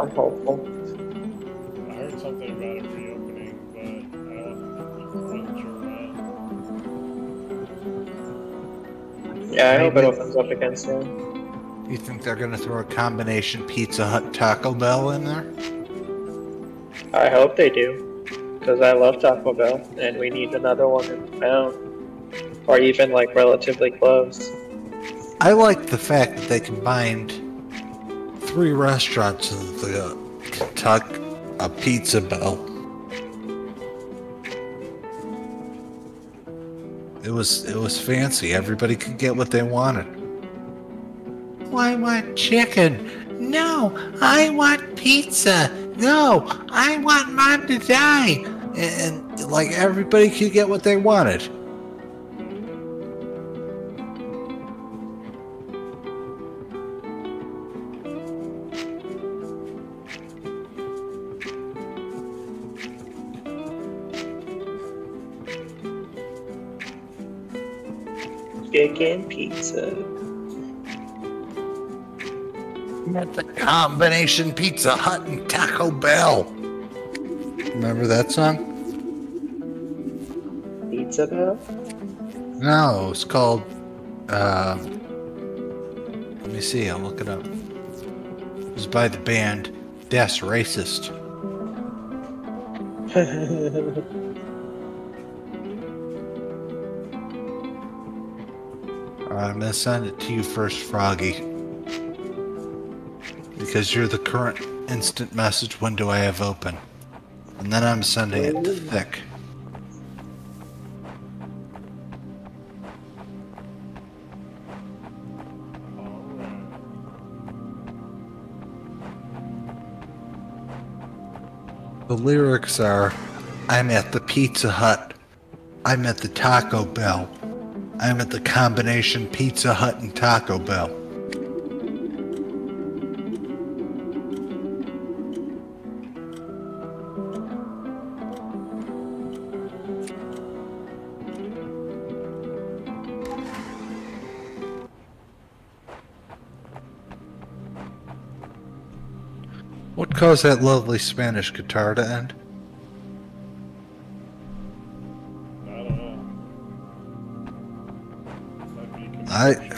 I'm hopeful. I heard something about it reopening, but I wasn't, wasn't sure when. Yeah, I hope it opens up again soon. You think they're gonna throw a combination Pizza Hut Taco Bell in there? I hope they do. Because I love Taco Bell, and we need another one in town. Or even, like, relatively close. I like the fact that they combined three restaurants into the Kentucky a Pizza Bell. It was it was fancy. Everybody could get what they wanted. I want chicken. No, I want pizza. No, I want mom to die. And, and like everybody could get what they wanted. Pizza. At the combination Pizza Hut and Taco Bell. Remember that song? Pizza Bell? No, it's called. Uh, let me see. I'll look it up. It was by the band Das Racist. I'm gonna send it to you first, Froggy, because you're the current instant message window I have open, and then I'm sending it to Thick. The lyrics are I'm at the Pizza Hut. I'm at the Taco Bell. I'm at the combination Pizza Hut and Taco Bell. What caused that lovely Spanish guitar to end? I-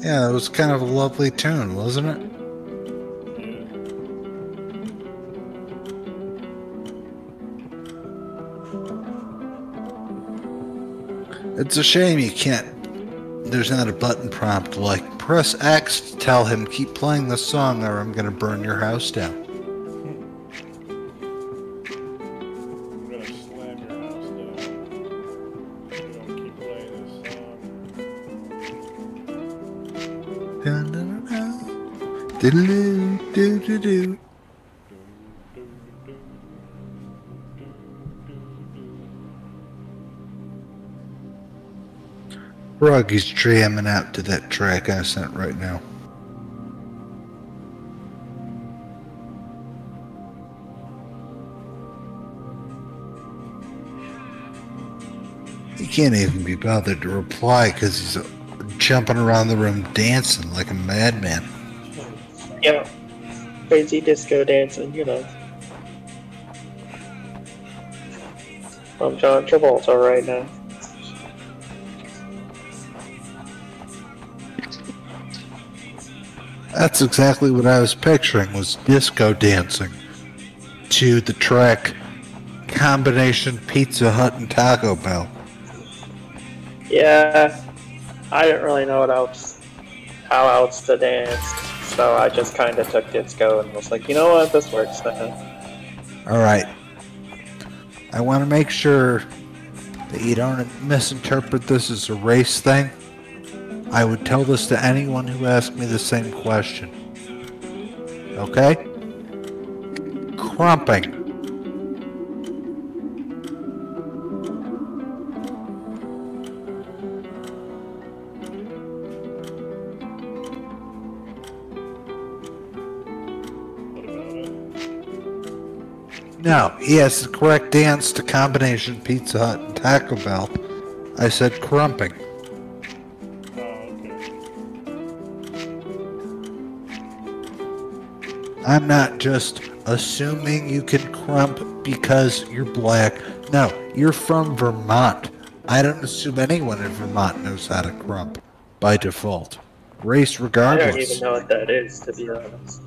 Yeah, it was kind of a lovely tune, wasn't it? It's a shame you can't. There's not a button prompt like press X to tell him keep playing the song or I'm gonna burn your house down. Dun-dun-dun-dun. Diddle-doo. Froggy's jamming out to that track I sent right now. He can't even be bothered to reply because he's jumping around the room dancing like a madman. Yeah. Crazy disco dancing, you know. I'm John Travolta right now. That's exactly what I was picturing was disco dancing to the track combination Pizza Hut and Taco Bell. Yeah, I didn't really know what else, how else to dance, so I just kind of took disco and was like, you know what, this works then. All right. I want to make sure that you don't misinterpret this as a race thing. I would tell this to anyone who asked me the same question. Okay? Krumping. No, yes, the correct dance to combination Pizza Hut and Taco Bell. I said krumping. Oh, okay. I'm not just assuming you can krump because you're black. No, you're from Vermont. I don't assume anyone in Vermont knows how to krump by default. Race regardless. I don't even know what that is, to be honest.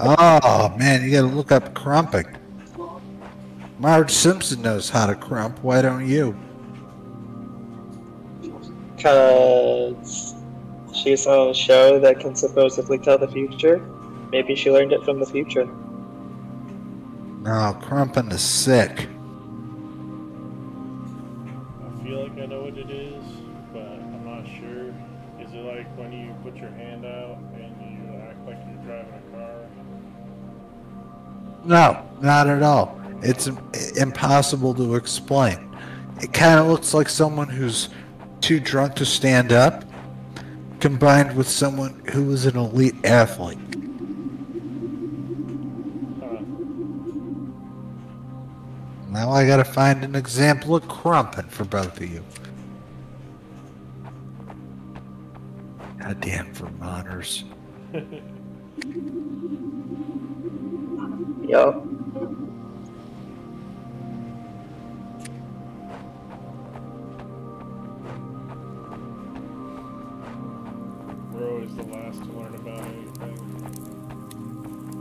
Oh man, you gotta look up krumping. Marge Simpson knows how to krump. Why don't you? Because she's on a show that can supposedly tell the future. Maybe she learned it from the future. No, krumping is sick. I feel like I know what it is, but I'm not sure. Is it like when you put your hand out and you act like you're driving a car? No, not at all. It's impossible to explain. It kind of looks like someone who's too drunk to stand up, combined with someone who is an elite athlete. Now I gotta find an example of krumping for both of you. Goddamn Vermonters. Yo. We're always the last to learn about anything.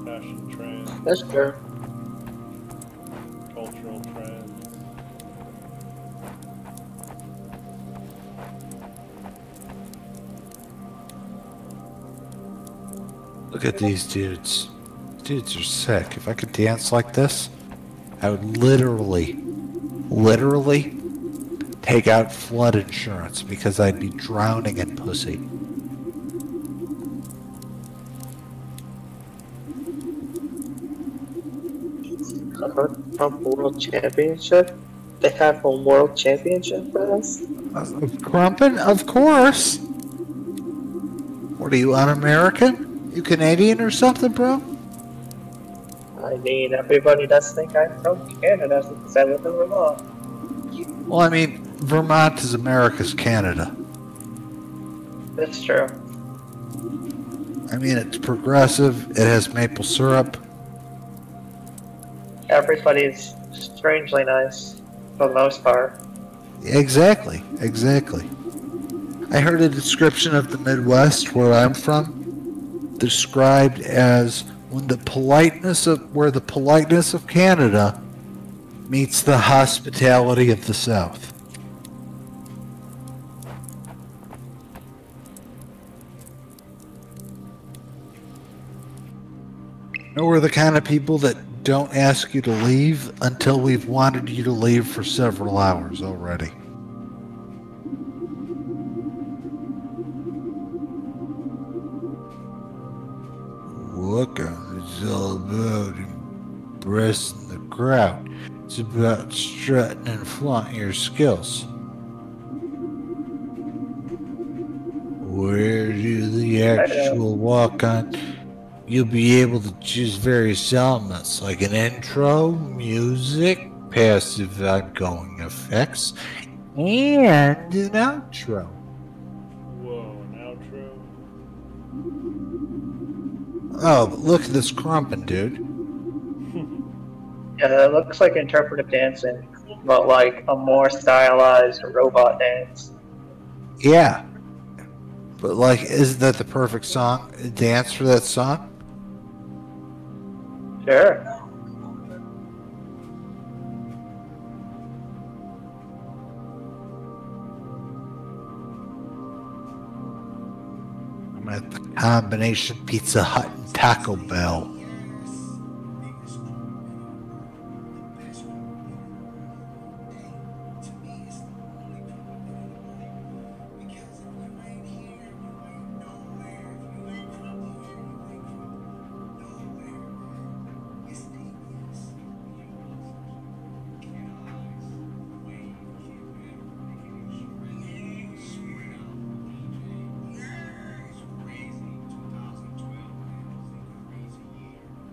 Fashion trends, That's true. cultural trends. Look at these dudes. Dudes are sick. If I could dance like this, I would literally, literally take out flood insurance because I'd be drowning in pussy. From from World Championship? They have a World Championship for us? Krumpin? Of course. What are you, un-American? You Canadian or something, bro? I mean, everybody does think I'm from Canada since I live in Vermont. Well, I mean, Vermont is America's Canada. That's true. I mean, it's progressive. It has maple syrup everybody's strangely nice for the most part. Exactly, exactly. I heard a description of the Midwest, where I'm from, described as when the politeness of where the politeness of Canada meets the hospitality of the South. know we're the kind of people that don't ask you to leave until we've wanted you to leave for several hours already. Welcome. It's all about impressing the crowd. It's about strutting and flaunting your skills. Where do the uh, actual walk on? You'll be able to choose various elements like an intro, music, passive outgoing effects, and an outro. Whoa, an outro. Oh, look at this krumpin', dude. Yeah, uh, it looks like interpretive dancing, but like a more stylized robot dance. Yeah. But like, isn't that the perfect song dance for that song? Sure. I'm at the combination Pizza Hut and Taco Bell.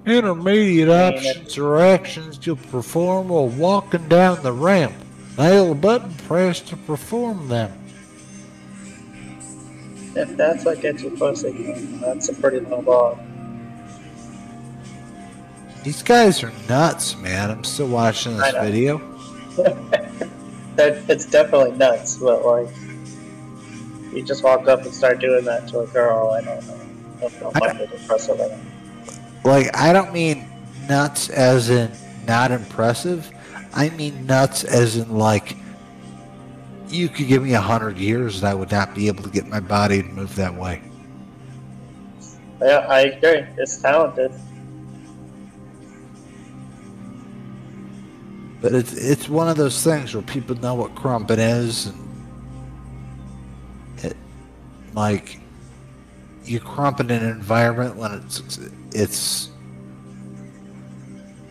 Intermediate options are actions you'll perform while walking down the ramp. Nail a button press to perform them. If that's what gets you pussy, that's a pretty low bar. These guys are nuts, man. I'm still watching this video. It's definitely nuts, but like you just walk up and start doing that to a girl. I don't know. I don't know if I impressive. Like, I don't mean nuts as in not impressive. I mean nuts as in like you could give me a hundred years and I would not be able to get my body to move that way. Yeah, I agree. It's talented. But it's it's one of those things where people know what krumping is, and it like you krump in an environment when it's it's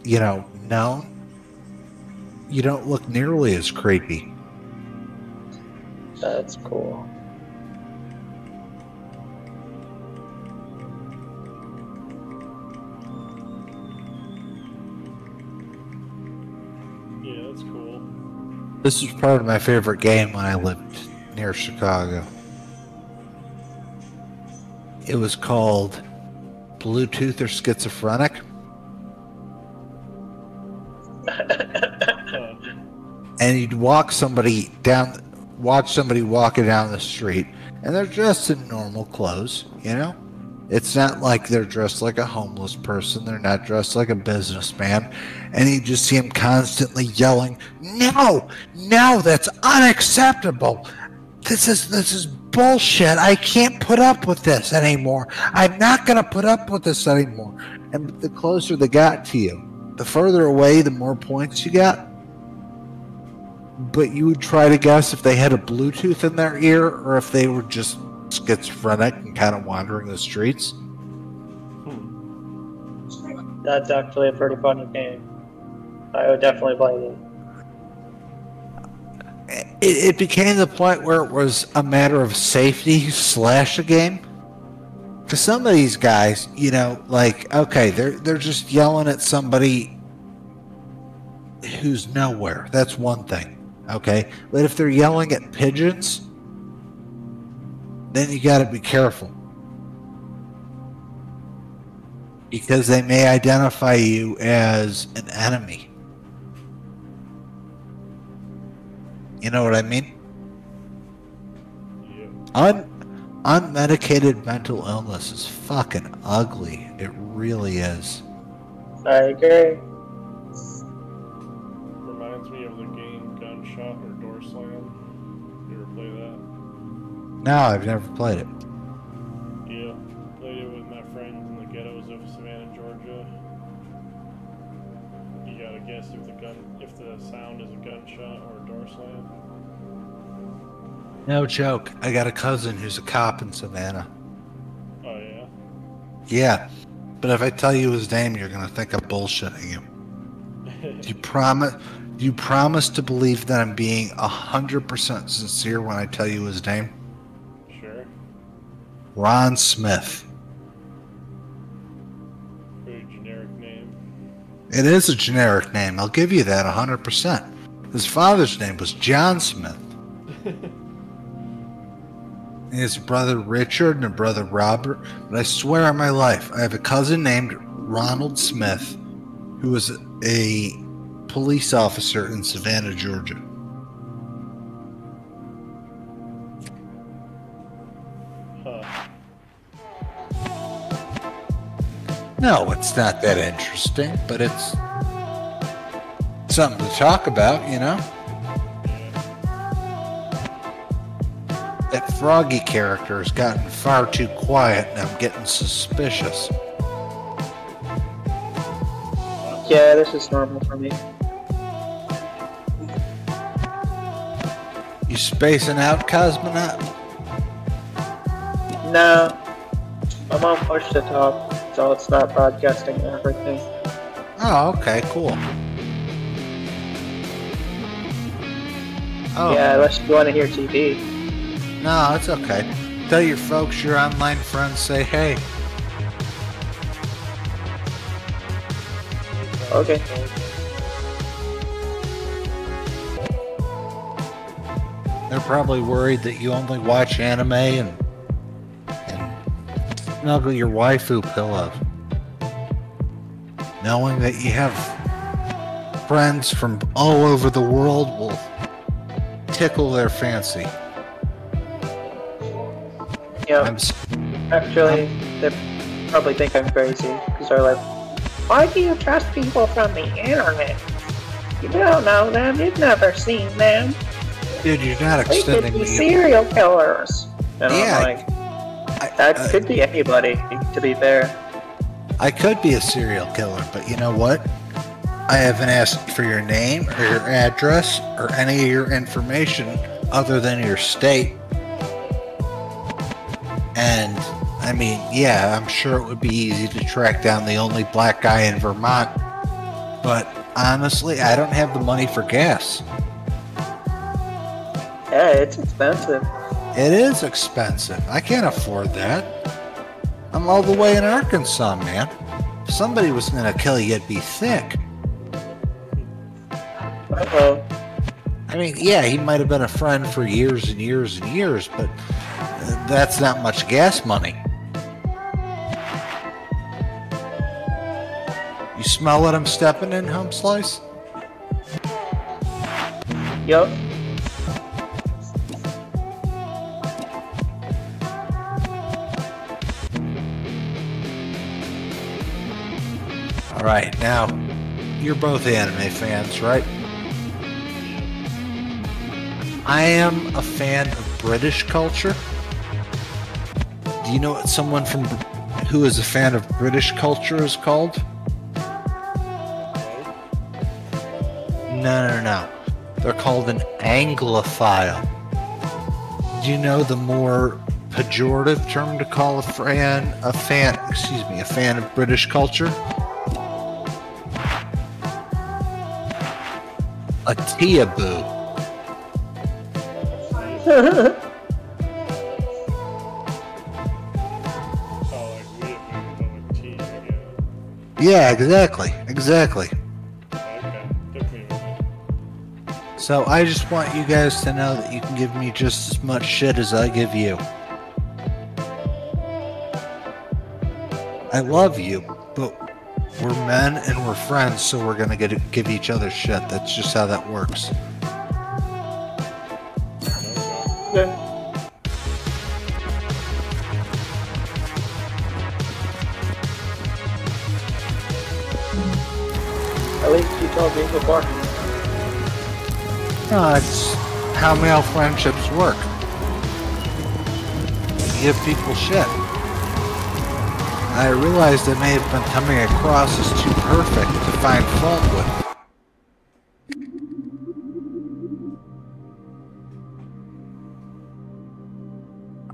you know known. You don't look nearly as creepy. That's cool. Yeah, that's cool. This was part of my favorite game when I lived near Chicago. It was called Bluetooth or Schizophrenic. And you'd walk somebody down, watch somebody walking down the street, and they're dressed in normal clothes, you know? It's not like they're dressed like a homeless person, they're not dressed like a businessman, and you just see them constantly yelling, No! No, that's unacceptable! This is this is bullshit. I can't put up with this anymore. I'm not gonna put up with this anymore. And the closer they got to you, the further away, the more points you got but you would try to guess if they had a Bluetooth in their ear or if they were just schizophrenic and kind of wandering the streets. Hmm. That's actually a pretty funny game. I would definitely play it. It, it became the point where it was a matter of safety slash a game. For some of these guys, you know, like okay, they're they're just yelling at somebody who's nowhere. That's one thing. Okay, but if they're yelling at pigeons, then you got to be careful because they may identify you as an enemy. You know what I mean? Yeah. Un- unmedicated mental illness is fucking ugly. It really is. I agree. Reminds me of the game Gunshot or Door Slam. You ever play that? No, I've never played it. No joke. I got a cousin who's a cop in Savannah. Oh yeah. Yeah, but if I tell you his name, you're gonna think I'm bullshitting you. You promise? You promise to believe that I'm being hundred percent sincere when I tell you his name? Sure. Ron Smith. Pretty generic name. It is a generic name. I'll give you that hundred percent. His father's name was John Smith. His brother Richard and a brother Robert. But I swear on my life, I have a cousin named Ronald Smith, who was a police officer in Savannah, Georgia. No, it's not that interesting, but it's something to talk about, you know? That Froggy character has gotten far too quiet and I'm getting suspicious. Yeah, this is normal for me. You spacing out, Cosmonaut? No, I'm on push to talk, so it's not broadcasting everything. Oh, okay, cool. Oh, Yeah, unless you want to hear TV. No, it's okay. Tell your folks, your online friends, say hey. Okay. They're probably worried that you only watch anime and and snuggle your waifu pillow. Knowing that you have friends from all over the world will tickle their fancy. Yeah, I'm actually, they probably think I'm crazy because they're like, "Why do you trust people from the internet? You don't know them. You've never seen them. dude, you're not They could be the serial killers." And Yeah, I'm like, I, that uh, could be anybody. To be fair. I could be a serial killer, but you know what? I haven't asked for your name or your address or any of your information other than your state. And I mean, yeah, I'm sure it would be easy to track down the only black guy in Vermont. But honestly, I don't have the money for gas. Yeah, it's expensive. It is expensive. I can't afford that. I'm all the way in Arkansas, man. If somebody was going to kill you, it'd be thick. Uh oh. I mean, yeah, he might have been a friend for years and years and years, but that's not much gas money. You smell what I'm stepping in, Home Slice? Yup. All right, now, you're both anime fans, right? I am a fan of British culture. Do you know what someone from who is a fan of British culture is called? No, no, no. They're called an Anglophile. Do you know the more pejorative term to call a fan, a fan, excuse me, a fan of British culture? A teaboo. Yeah, exactly, exactly. So I just want you guys to know that you can give me just as much shit as I give you. I love you, but we're men and we're friends, so we're gonna get give each other shit. That's just how that works. Okay. being so far? It's how male friendships work. You give people shit. I realized I may have been coming across as too perfect to find fault with.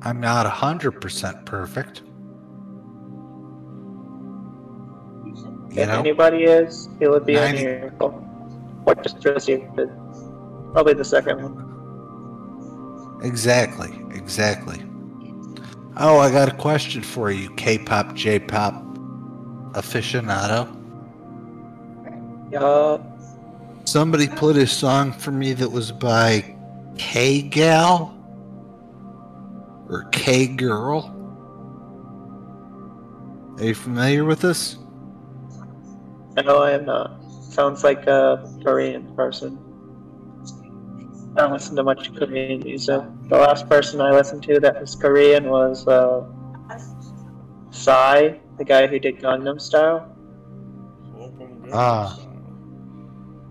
I'm not 100% perfect. You if know, anybody is, it would be a miracle. Or just stupid. Probably the second one. exactly, exactly. Oh, I got a question for you, K-pop, J-pop aficionado. Yeah. Somebody put a song for me that was by K Gal or K Girl. Are you familiar with this? No, I am not. Sounds like a Korean person. I don't listen to much Korean music. The last person I listened to that was Korean was uh, Psy, the guy who did Gangnam Style. Ah.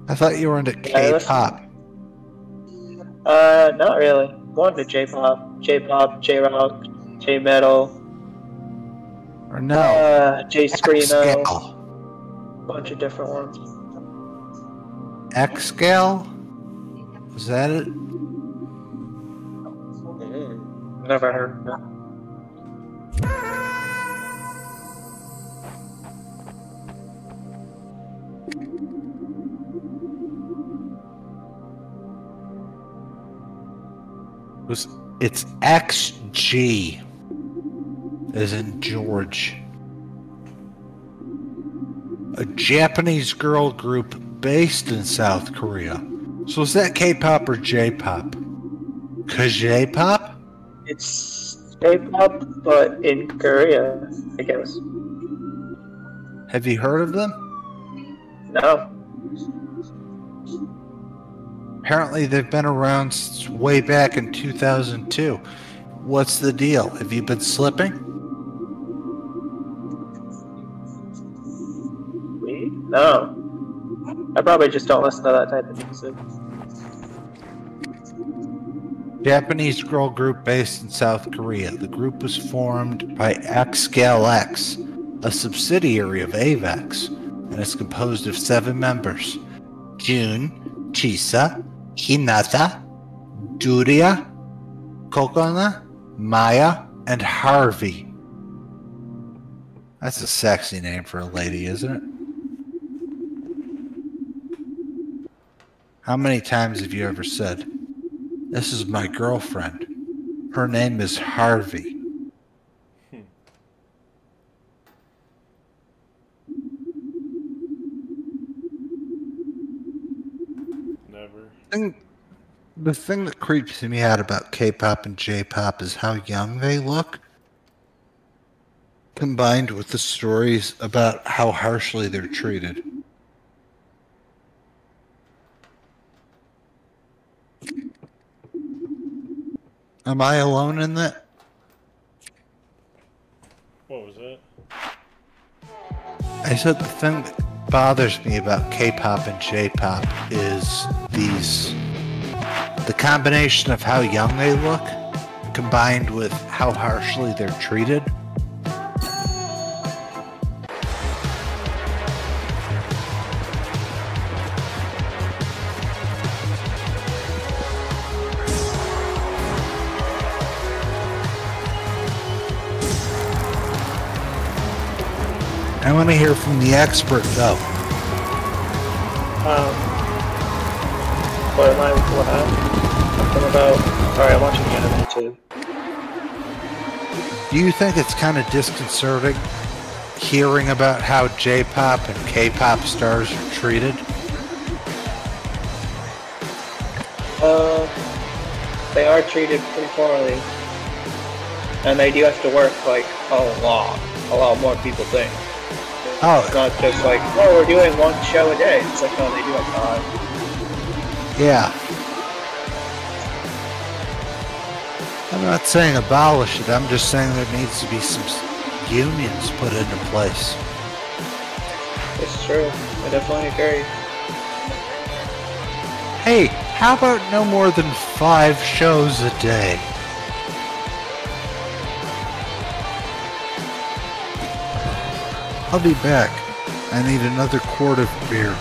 I thought you were into Yeah. K-pop. Uh, not really. More into J-pop, J-pop, J-rock, J-metal, Or no? uh, J-screamo. Bunch of different ones. X-Gal? Was that it? Never heard of was it's XG as in George. A Japanese girl group based in South Korea. So is that K-pop or J-pop? Cause J-pop? It's J-pop, but in Korea, I guess. Have you heard of them? No. Apparently they've been around since way back in 2002. What's the deal? Have you been slipping? No. I probably just don't listen to that type of music. Japanese girl group based in South Korea. The group was formed by XGALX, a subsidiary of AVEX, and is composed of seven members June, Chisa, Hinata, Juria, Cocona, Maya, and Harvey. That's a sexy name for a lady, isn't it? How many times have you ever said, This is my girlfriend? Her name is Harvey. Never. thing, the thing that creeps me out about K-pop and J-pop is how young they look, combined with the stories about how harshly they're treated. Am I alone in that? What was that? I said the thing that bothers me about K-pop and J-pop is these the combination of how young they look combined with how harshly they're treated. Want to hear from the expert though. Um, what am I? What happened? Something about? Sorry, I'm watching the anime too. Do you think it's kind of disconcerting hearing about how J-pop and K-pop stars are treated? Uh, they are treated pretty poorly, and they do have to work like a lot, a lot more people think. Oh. It's Oh, not just like, oh, we're doing one show a day. It's like, no, they do have five. yeah. I'm not saying abolish it. I'm just saying there needs to be some unions put into place. It's true. I definitely agree. Hey, how about no more than five shows a day? I'll be back. I need another quart of beer.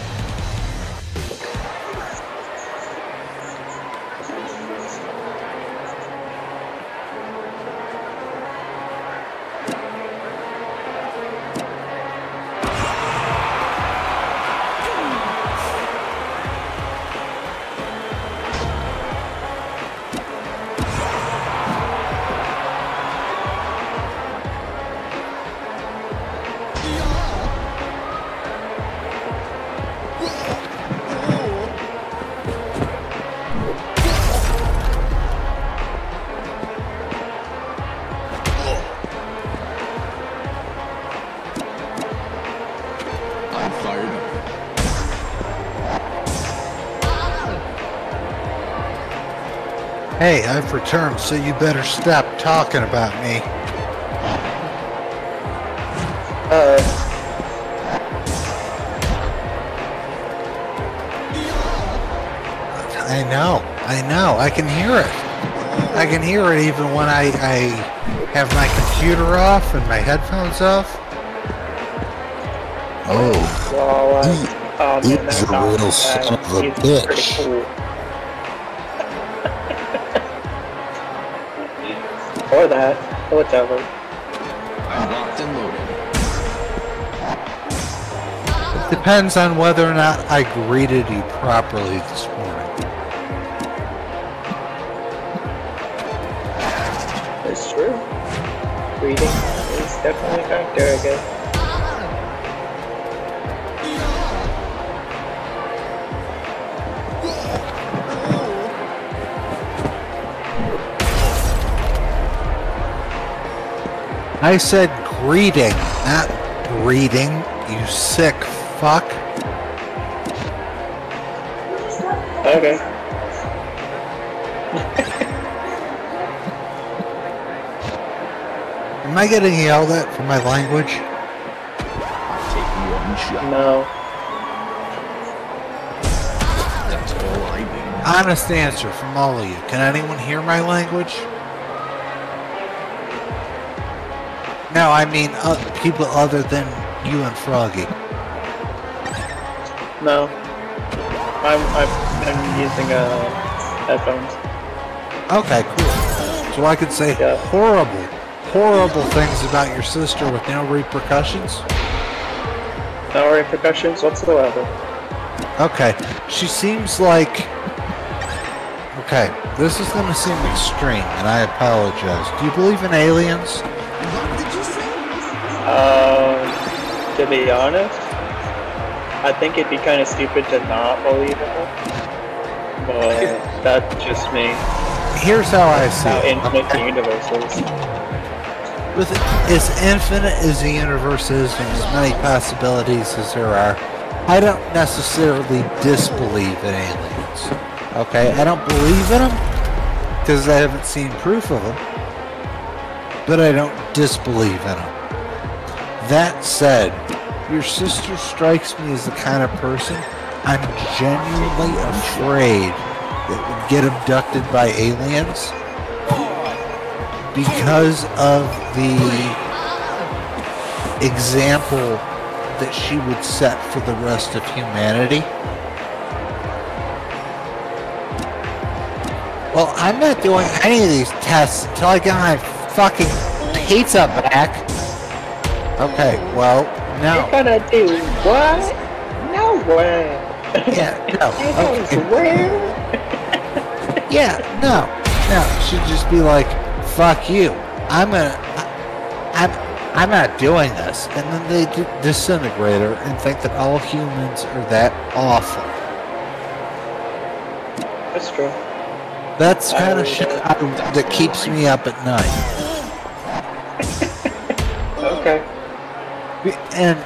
Hey, I've returned, so you better stop talking about me. Uh, I know, I know, I can hear it. I can hear it even when I, I have my computer off and my headphones off. Oh, well, uh, He oh, man, is a dog, real uh, son of a he's pretty bitch. Or that, whatever. I'm locked and loaded. depends on whether or not I greeted you properly this morning. It's true. Greeting is definitely a factor, I guess. I said greeting, not breeding, you sick fuck. Okay. Am I getting yelled at for my language? Take one shot. No. That's all I need. Honest answer from all of you. Can anyone hear my language? No, I mean uh, people other than you and Froggy. No. I'm I'm I'm using uh headphones. Okay, cool. So I could say Yeah. horrible, horrible things about your sister with no repercussions? No repercussions whatsoever. Okay, she seems like. Okay, this is gonna seem extreme, and I apologize. Do you believe in aliens? Um, to be honest, I think it'd be kind of stupid to not believe in it. But that's just me. Here's how I see How it. infinite the universe is. With as infinite as the universe is, and as many possibilities as there are, I don't necessarily disbelieve in aliens. Okay, I don't believe in them because I haven't seen proof of them, but I don't disbelieve in them. That said, your sister strikes me as the kind of person I'm genuinely afraid that would get abducted by aliens because of the example that she would set for the rest of humanity. Well, I'm not doing any of these tests until I get my fucking pizza back. Okay, well, You're no. gonna do what? No way. Yeah, no. That is Okay. where? Yeah, no, no. She'd just be like, "Fuck you." I'm gonna, I, I'm, I'm not doing this, and then they d- disintegrate her and think that all humans are that awful. That's true. That's I kind of shit. I, that keeps me up at night. And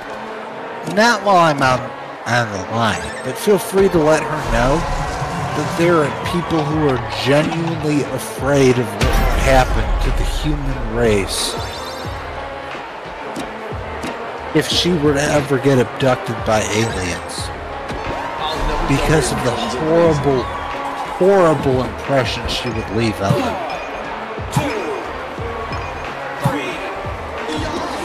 not while I'm on on the line, but feel free to let her know that there are people who are genuinely afraid of what would happen to the human race if she were to ever get abducted by aliens because of the horrible, horrible impression she would leave on them.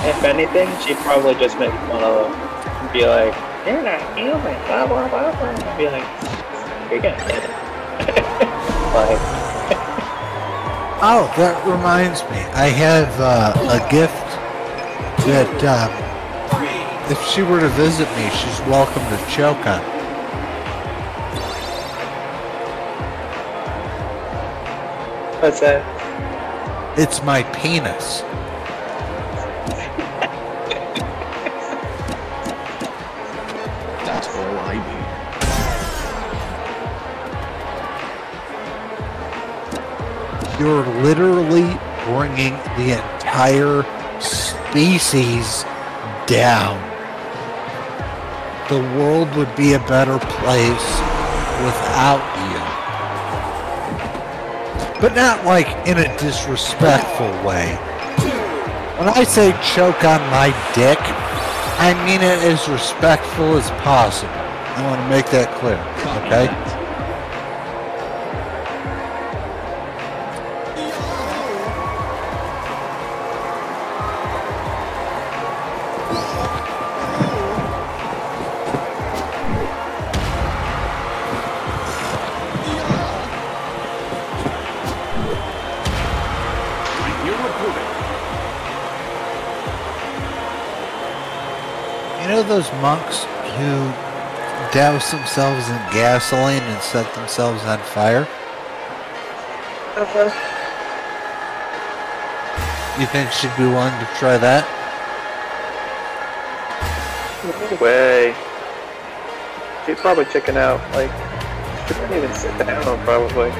If anything, she'd probably just make fun of them. Be like, you're not human, blah blah blah blah. And be like, you're gonna get it. like, Oh, that reminds me. I have uh, a gift that um, if she were to visit me, she's welcome to choke on. what's that? It's my penis. You're literally bringing the entire species down. The world would be a better place without you. but not like in a disrespectful way. When I say choke on my dick, I mean it as respectful as possible. I want to make that clear, okay? Douse themselves in gasoline and set themselves on fire? Uh-huh. You think she'd be willing to try that? No way. She'd probably chicken out. Like, she couldn't even sit down, probably.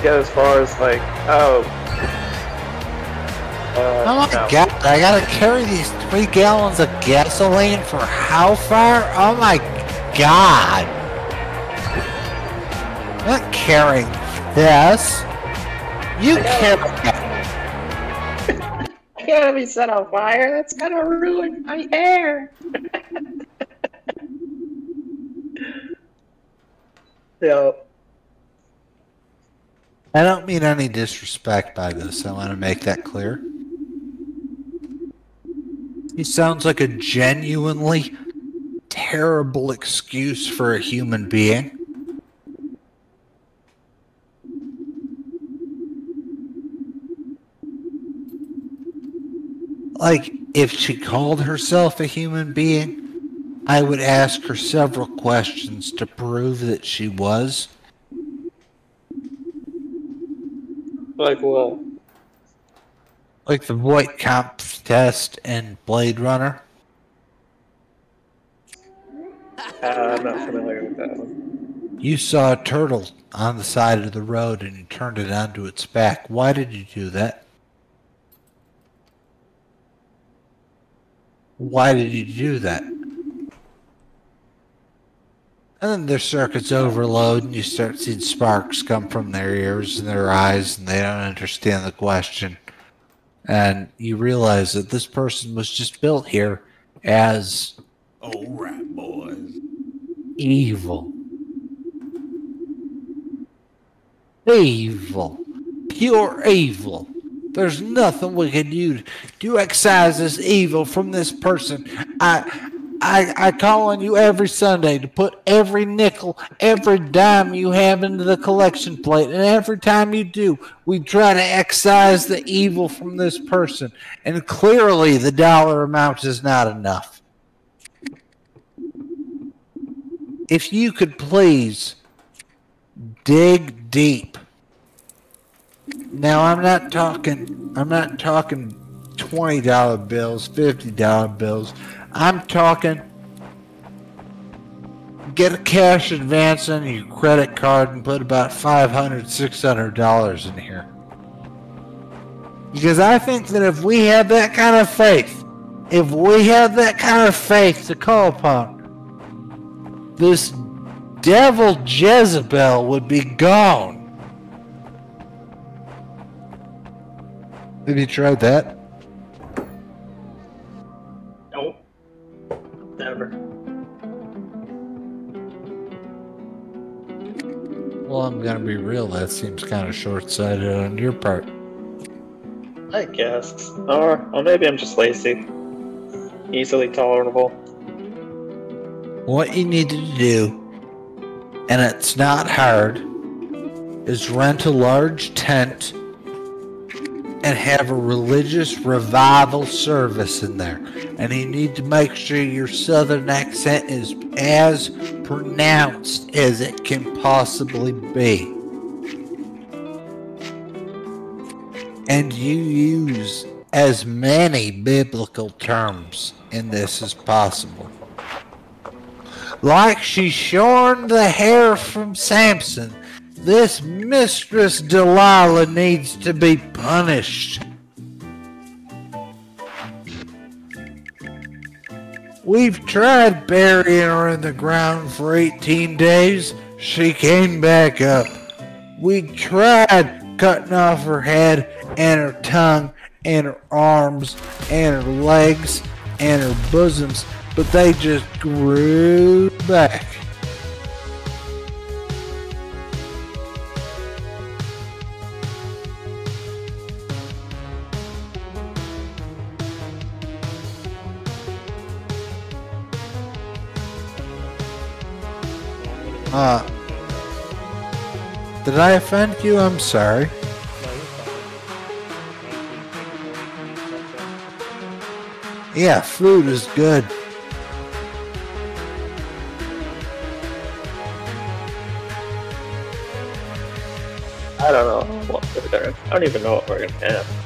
Get as far as, like, oh. Uh, Oh my no. god, I gotta carry these three gallons of gasoline for how far? Oh my god. I'm not carrying this. You carry that. I gotta be set on fire. That's gonna ruin my hair. yeah. I don't mean any disrespect by this. I want to make that clear. He sounds like a genuinely terrible excuse for a human being. Like, if she called herself a human being, I would ask her several questions to prove that she was. Like what? Like the Voight Kampff test in Blade Runner. Uh, I'm not familiar with that one. You saw a turtle on the side of the road and you turned it onto its back. Why did you do that? Why did you do that? And then their circuits overload and you start seeing sparks come from their ears and their eyes and they don't understand the question. And you realize that this person was just built here as All right, boys. Evil. Evil. Pure evil. There's nothing we can do to excise this evil from this person. I I I call on you every Sunday to put every nickel, every dime you have into the collection plate, and every time you do, we try to excise the evil from this person. And clearly the dollar amount is not enough. If you could please dig deep. Now I'm not talking I'm not talking twenty dollar bills, fifty dollar bills. I'm talking get a cash advance on your credit card and put about 500 600 dollars in here. Because I think that if we have that kind of faith, if we have that kind of faith to call upon, this devil Jezebel would be gone. Have you tried that? Nope. Never. Well, I'm gonna be real. That seems kind of short-sighted on your part. I guess. Or, or maybe I'm just lazy. Easily tolerable. What you need to do, and it's not hard, is rent a large tent and have a religious revival service in there. And you need to make sure your southern accent is as pronounced as it can possibly be. And you use as many biblical terms in this as possible. Like she shorn the hair from Samson, this Mistress Delilah needs to be punished. We've tried burying her in the ground for 18 days. She came back up. We tried cutting off her head and her tongue and her arms and her legs and her bosoms, but they just grew back. Uh, did I offend you? I'm sorry. Yeah, food is good. I don't know what we're doing. I don't even know what we're gonna have.